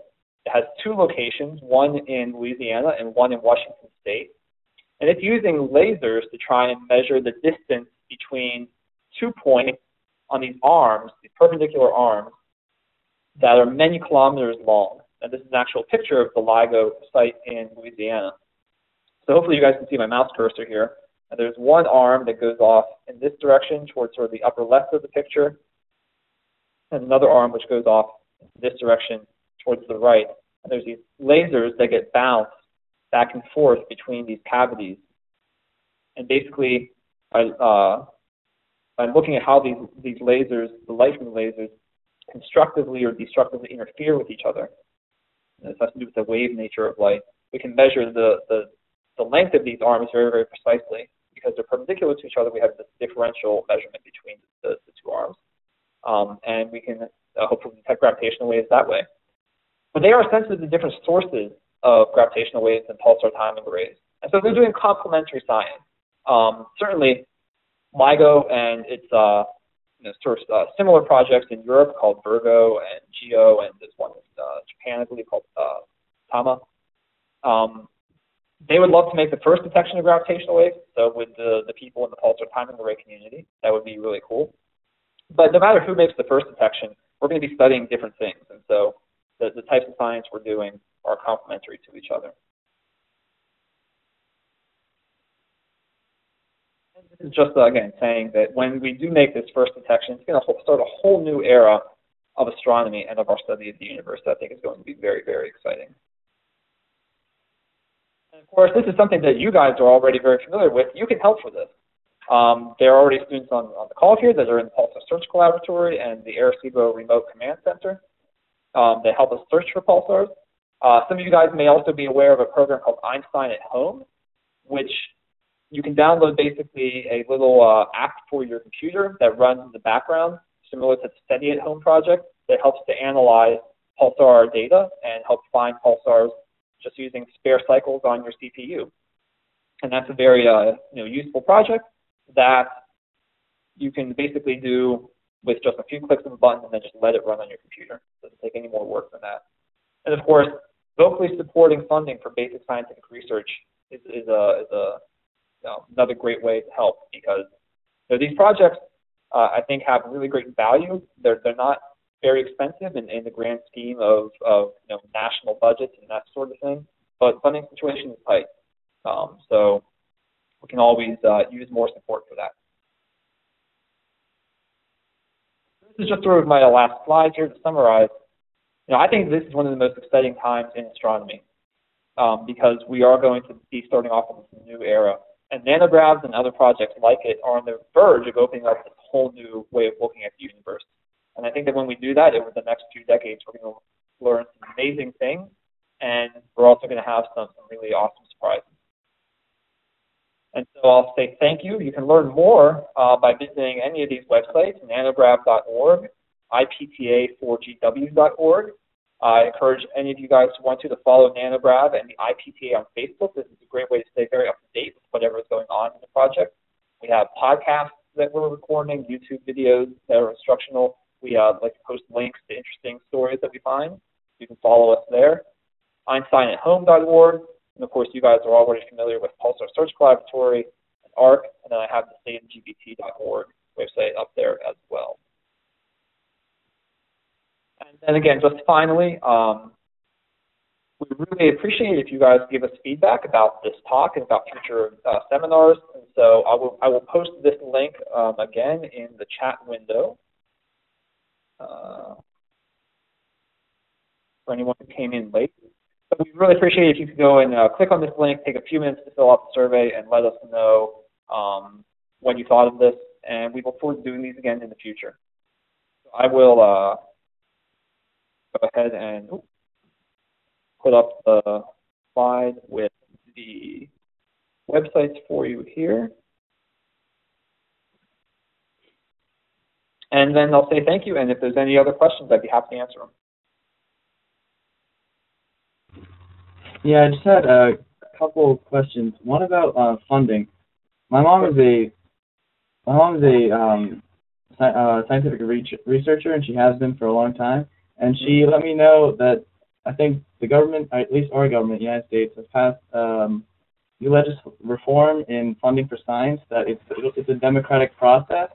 It has two locations, one in Louisiana and one in Washington State. And it's using lasers to try and measure the distance between two points on these arms, these perpendicular arms, that are many kilometers long. And this is an actual picture of the LIGO site in Louisiana. So hopefully you guys can see my mouse cursor here. And there's one arm that goes off in this direction towards sort of the upper left of the picture, and another arm which goes off in this direction towards the right. And there's these lasers that get bounced back and forth between these cavities. And basically, by, uh, by looking at how these, these lasers, the light from the lasers, constructively or destructively interfere with each other, and this has to do with the wave nature of light, we can measure the, the, the length of these arms very, very precisely. Because they're perpendicular to each other, we have this differential measurement between the, the two arms. Um, and we can uh, hopefully detect gravitational waves that way. But they are sensitive to different sources of gravitational waves and pulsar timing arrays. And so they're doing complementary science. Um, certainly, LIGO and its uh, you know, sort of uh, similar projects in Europe called Virgo and Geo, and there's one in uh, Japan, I believe, called uh, Tama. Um, they would love to make the first detection of gravitational waves. So with the, the people in the pulsar timing array community, that would be really cool. But no matter who makes the first detection, we're going to be studying different things. And so the, the types of science we're doing are complementary to each other. And this is just, uh, again, saying that when we do make this first detection, it's going to start a whole new era of astronomy and of our study of the universe that I think is going to be very, very exciting. And of course, this is something that you guys are already very familiar with. You can help for this. Um, there are already students on, on the call here that are in the Pulsar Search Collaboratory and the Arecibo Remote Command Center. Um, they help us search for pulsars. Uh, some of you guys may also be aware of a program called Einstein at Home, which you can download basically a little uh, app for your computer that runs in the background, similar to the SETI at Home project, that helps to analyze pulsar data and help find pulsars just using spare cycles on your CPU. And that's a very uh, you know, useful project that you can basically do with just a few clicks of a button and then just let it run on your computer. It doesn't take any more work than that. And of course, vocally supporting funding for basic scientific research is, is, a, is a, you know, another great way to help because you know, these projects, uh, I think, have really great value. They're, they're not very expensive in, in the grand scheme of, of you know, national budgets and that sort of thing, but funding situation is tight. Um, so we can always uh, use more support for that. This is just sort of my last slide here to summarize. You know, I think this is one of the most exciting times in astronomy um, because we are going to be starting off in this new era. And NanoGravs and other projects like it are on the verge of opening up this whole new way of looking at the universe. And I think that when we do that over the next few decades, we're going to learn some amazing things, and we're also going to have some, some really awesome surprises. And so I'll say thank you. You can learn more uh, by visiting any of these websites, nanograv.org, ipta4gw.org. I encourage any of you guys who want to to follow NanoGrav and the IPTA on Facebook. This is a great way to stay very up to date with whatever is going on in the project. We have podcasts that we're recording, YouTube videos that are instructional. We uh, like to post links to interesting stories that we find. You can follow us there. EinsteinAtHome.org. And of course, you guys are already familiar with Pulsar Search Collaboratory and ARC. And then I have the stateofGBT.org website up there as well. And then again, just finally, um, we really appreciate if you guys give us feedback about this talk and about future uh, seminars. And so I will I will post this link um, again in the chat window. Uh, for anyone who came in late. But we really appreciate if you could go and uh, click on this link, take a few minutes to fill out the survey, and let us know um, what you thought of this. And we look forward to doing these again in the future. So I will uh, go ahead and put up the slide with the websites for you here. And then they'll say thank you, and if there's any other questions, I'd be happy to answer them. Yeah, I just had a couple of questions. One about uh, funding. My mom is a my mom is a um, uh, scientific researcher, and she has been for a long time. And she let me know that I think the government, or at least our government, the United States, has passed um, new legislative reform in funding for science. That it's it's a democratic process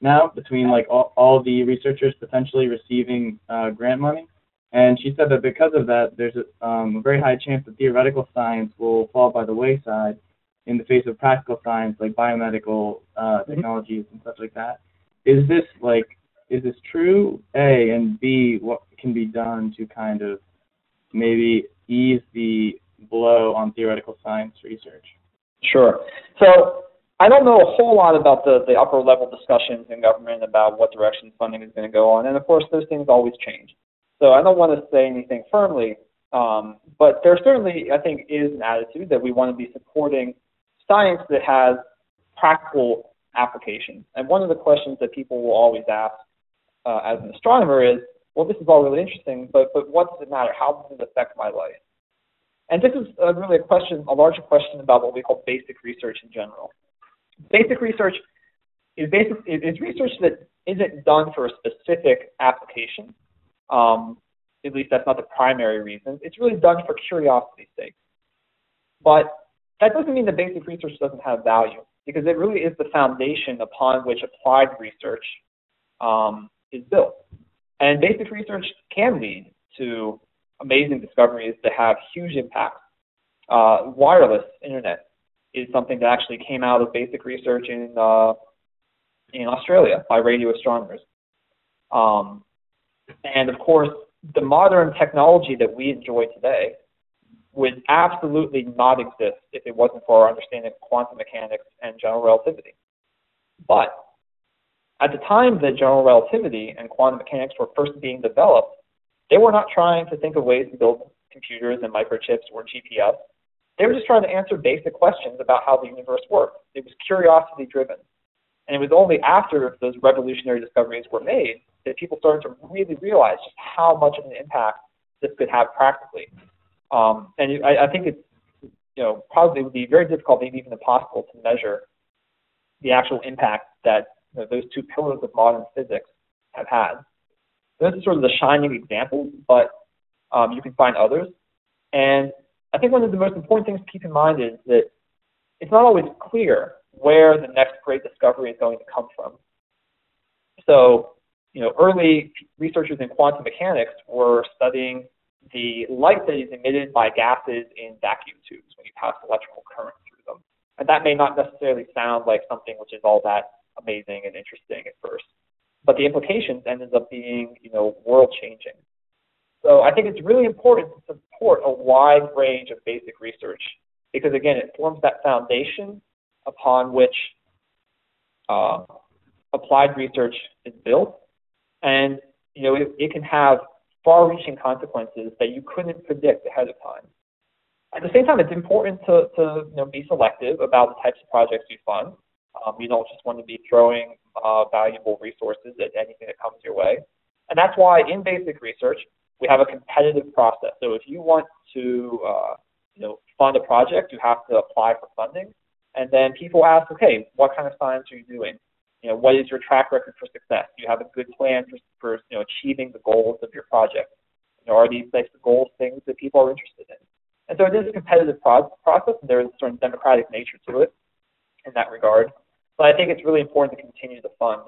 now between like all, all the researchers potentially receiving uh, grant money. And she said that because of that, there's a, um, a very high chance that theoretical science will fall by the wayside in the face of practical science like biomedical uh, mm-hmm. technologies and such like that. Is this like is this true? A and B, what can be done to kind of maybe ease the blow on theoretical science research? Sure. So I don't know a whole lot about the, the upper level discussions in government about what direction funding is going to go on. And of course, those things always change. So I don't want to say anything firmly, um, but there certainly, I think, is an attitude that we want to be supporting science that has practical application. And one of the questions that people will always ask uh, as an astronomer is, well, this is all really interesting, but, but what does it matter? How does it affect my life? And this is uh, really a question, a larger question about what we call basic research in general. Basic research is, basic, is research that isn't done for a specific application. Um, at least that's not the primary reason. It's really done for curiosity's sake. But that doesn't mean that basic research doesn't have value, because it really is the foundation upon which applied research um, is built. And basic research can lead to amazing discoveries that have huge impacts. Uh, wireless internet is something that actually came out of basic research in uh, in Australia by radio astronomers. Um, and of course, the modern technology that we enjoy today would absolutely not exist if it wasn't for our understanding of quantum mechanics and general relativity. But at the time that general relativity and quantum mechanics were first being developed, they were not trying to think of ways to build computers and microchips or GPS. They were just trying to answer basic questions about how the universe worked. It was curiosity driven. And it was only after those revolutionary discoveries were made that people started to really realize just how much of an impact this could have practically. Um, and I, I think it's, you know, probably would be very difficult, maybe even impossible, to measure the actual impact that you know, those two pillars of modern physics have had. Those are sort of the shining examples, but um, you can find others. And I think one of the most important things to keep in mind is that it's not always clear where the next great discovery is going to come from. So, you know, early researchers in quantum mechanics were studying the light that is emitted by gases in vacuum tubes when you pass electrical current through them. And that may not necessarily sound like something which is all that amazing and interesting at first, but the implications ended up being, you know, world changing. So I think it's really important to support a wide range of basic research because again, it forms that foundation upon which uh, applied research is built, and you know it, it can have far-reaching consequences that you couldn't predict ahead of time. At the same time, it's important to, to you know, be selective about the types of projects you fund. Um, you don't just want to be throwing uh, valuable resources at anything that comes your way. And that's why in basic research, we have a competitive process. So if you want to uh, you know, fund a project, you have to apply for funding. And then people ask, okay, what kind of science are you doing? You know, what is your track record for success? Do you have a good plan for, for you know, achieving the goals of your project? You know, are these types of goals things that people are interested in? And so it is a competitive pro- process, and there is a certain democratic nature to it in that regard. But I think it's really important to continue to fund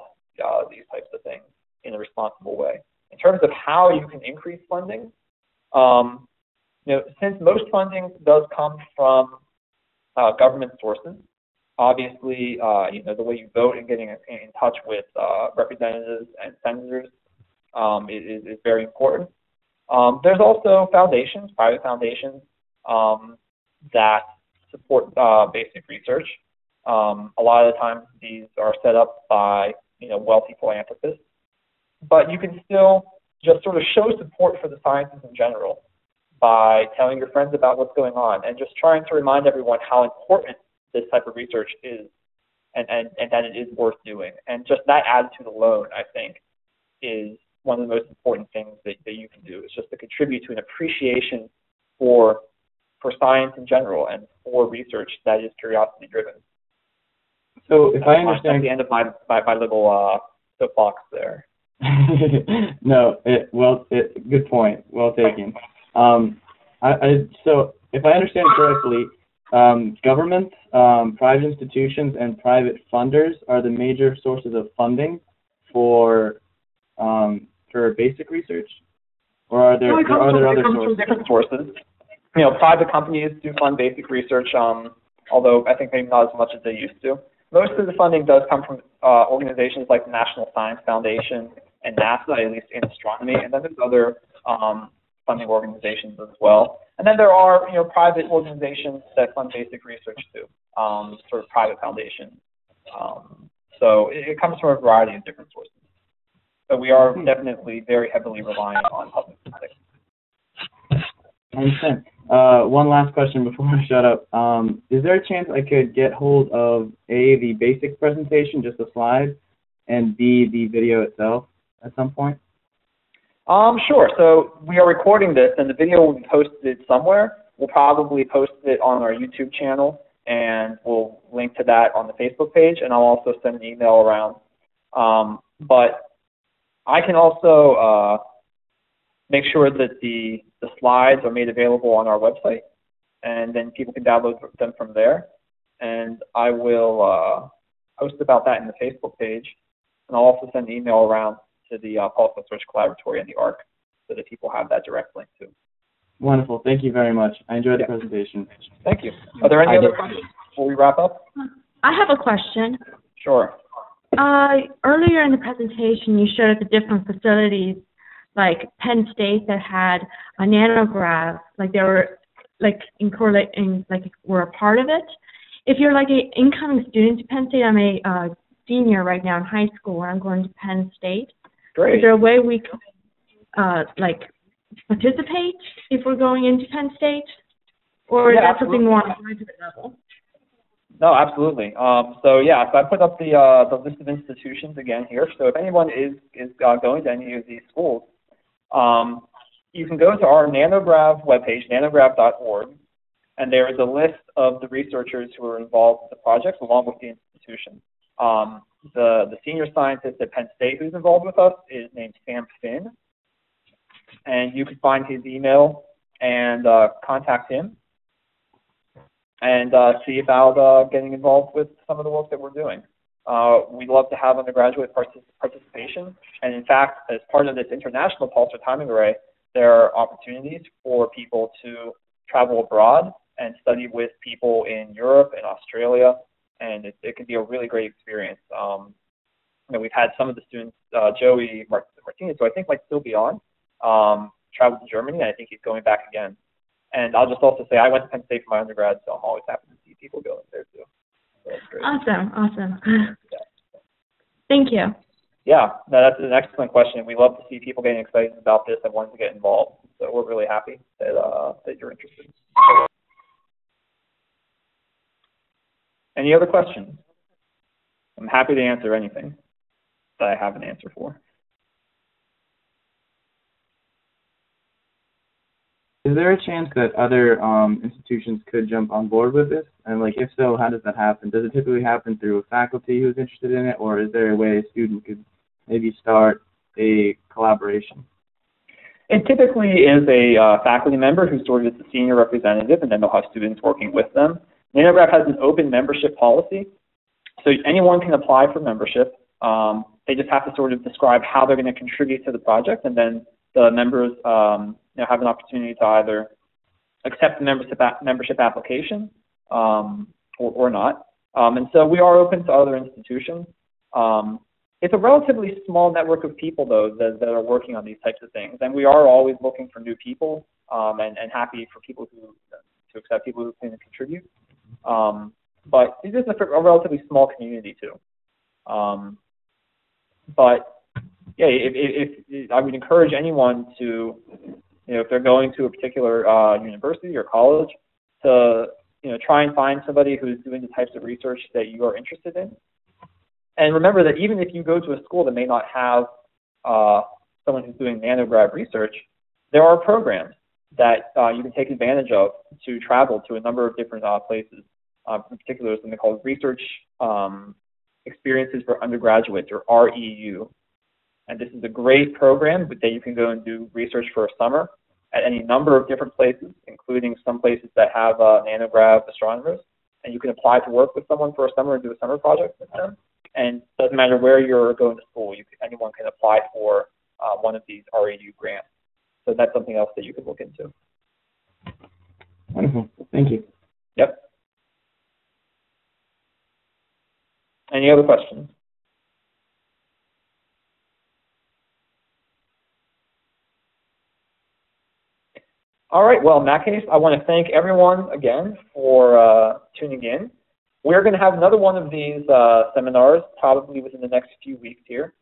uh, these types of things in a responsible way. In terms of how you can increase funding, um, you know, since most funding does come from uh, government sources, obviously, uh, you know, the way you vote and getting in, touch with uh, representatives and senators um, is, is, very important. Um, there's also foundations, private foundations, um, that support uh, basic research. Um, a lot of the times these are set up by you know wealthy philanthropists, but you can still just sort of show support for the sciences in general by telling your friends about what's going on and just trying to remind everyone how important this type of research is and, and, and that it is worth doing. And just that attitude alone, I think, is one of the most important things that, that you can do is just to contribute to an appreciation for for science in general and for research that is curiosity driven. So if I understand That's the end of my my, my little uh, soapbox there. no, it well it good point. Well taken. Um I, I so if I understand correctly, um, governments, um, private institutions, and private funders are the major sources of funding for um, for basic research, or are there, no, are there other sources? different sources. You know, private companies do fund basic research, um, although I think maybe not as much as they used to. Most of the funding does come from uh, organizations like the National Science Foundation and NASA, at least in astronomy, and then there's other um, funding organizations as well. And then there are, you know, private organizations that fund basic research too, um, sort of private foundations. Um, so it, it, comes from a variety of different sources. But we are definitely very heavily reliant on public funding. I understand. Uh, one last question before I shut up. Um, is there a chance I could get hold of A, the basic presentation, just the slides, and B, the video itself at some point? Um, sure. So we are recording this, and the video will be posted somewhere. We'll probably post it on our YouTube channel, and we'll link to that on the Facebook page, and I'll also send an email around. Um, but I can also uh, make sure that the, the slides are made available on our website, and then people can download them from there. And I will uh, post about that in the Facebook page, and I'll also send an email around to the uh, Pulsar Search Collaboratory and the ARC so that people have that direct link too. Wonderful. Thank you very much. I enjoyed the presentation. Thank you. Are there any I other questions before we wrap up? I have a question. Sure. Uh, earlier in the presentation, you showed the different facilities, like Penn State that had a NanoGrav, like they were like in correlate, in, like were a part of it. If you're like an incoming student to Penn State, I'm a uh, senior right now in high school, and I'm going to Penn State. Great. Is there a way we can, uh, like, participate if we're going into Penn State? Or yeah, is that something more on a graduate level? No, absolutely. Um, so yeah, so I put up the uh, the list of institutions again here. So if anyone is is uh, going to any of these schools, um, you can go to our NanoGrav webpage, nanograv.org, and there is a list of the researchers who are involved with the project along with the institution. Um, the, the senior scientist at Penn State who's involved with us is named Sam Finn. And you can find his email and uh, contact him and uh, see about uh, getting involved with some of the work that we're doing. Uh, we'd love to have undergraduate partic- participation. And in fact, as part of this international pulsar timing array, there are opportunities for people to travel abroad and study with people in Europe and Australia and it, it can be a really great experience. Um, you know, we've had some of the students, uh, Joey Martinez, who I think might still be on, um, traveled to Germany, and I think he's going back again. And I'll just also say I went to Penn State for my undergrad, so I'm always happy to see people going there too. So awesome, awesome. Yeah. Thank you. Yeah, that's an excellent question. We love to see people getting excited about this and wanting to get involved. So we're really happy that uh, that you're interested. Any other questions? I'm happy to answer anything that I have an answer for. is there a chance that other um, institutions could jump on board with this? And like, if so, how does that happen? Does it typically happen through a faculty who's interested in it, or is there a way a student could maybe start a collaboration? It typically is a uh, faculty member who sort of the senior representative, and then they'll have students working with them. NanoGrav has an open membership policy, so anyone can apply for membership. Um, they just have to sort of describe how they're going to contribute to the project, and then the members um, you know, have an opportunity to either accept the membership, membership application um, or, or, not. Um, and so we are open to other institutions. Um, it's a relatively small network of people, though, that, that, are working on these types of things. And we are always looking for new people um, and, and happy for people who to accept people who can contribute. Um, but it is a, a, relatively small community, too. Um, but yeah, if, if, if, I would encourage anyone to, you know, if they're going to a particular uh, university or college, to you know try and find somebody who's doing the types of research that you are interested in and remember that even if you go to a school that may not have uh, someone who's doing NanoGrav research, there are programs that uh, you can take advantage of to travel to a number of different uh, places. Uh, in particular, something called Research um, Experiences for Undergraduates, or REU. And this is a great program that you can go and do research for a summer at any number of different places, including some places that have uh, NanoGrav astronomers. And you can apply to work with someone for a summer and do a summer project with them and doesn't matter where you're going to school, you can, anyone can apply for uh, one of these REU grants. So that's something else that you could look into. Wonderful. Thank you. Yep. Any other questions? All right, well, in that case, I want to thank everyone again for uh, tuning in. We're going to have another one of these uh, seminars probably within the next few weeks here.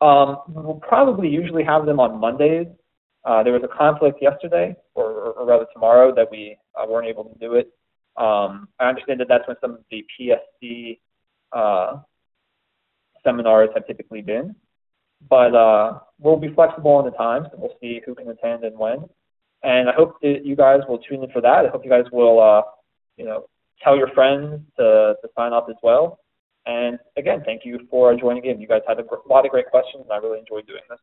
Um, we'll probably usually have them on Mondays. Uh, there was a conflict yesterday, or, or rather tomorrow, that we uh, weren't able to do it. Um, I understand that that's when some of the PSC uh, seminars have typically been. But uh, we'll be flexible on the times, and we'll see who can attend and when. And I hope that you guys will tune in for that. I hope you guys will, uh, you know, tell your friends to, to sign up as well. And again, thank you for joining in. You guys had a lot of great questions, and I really enjoyed doing this.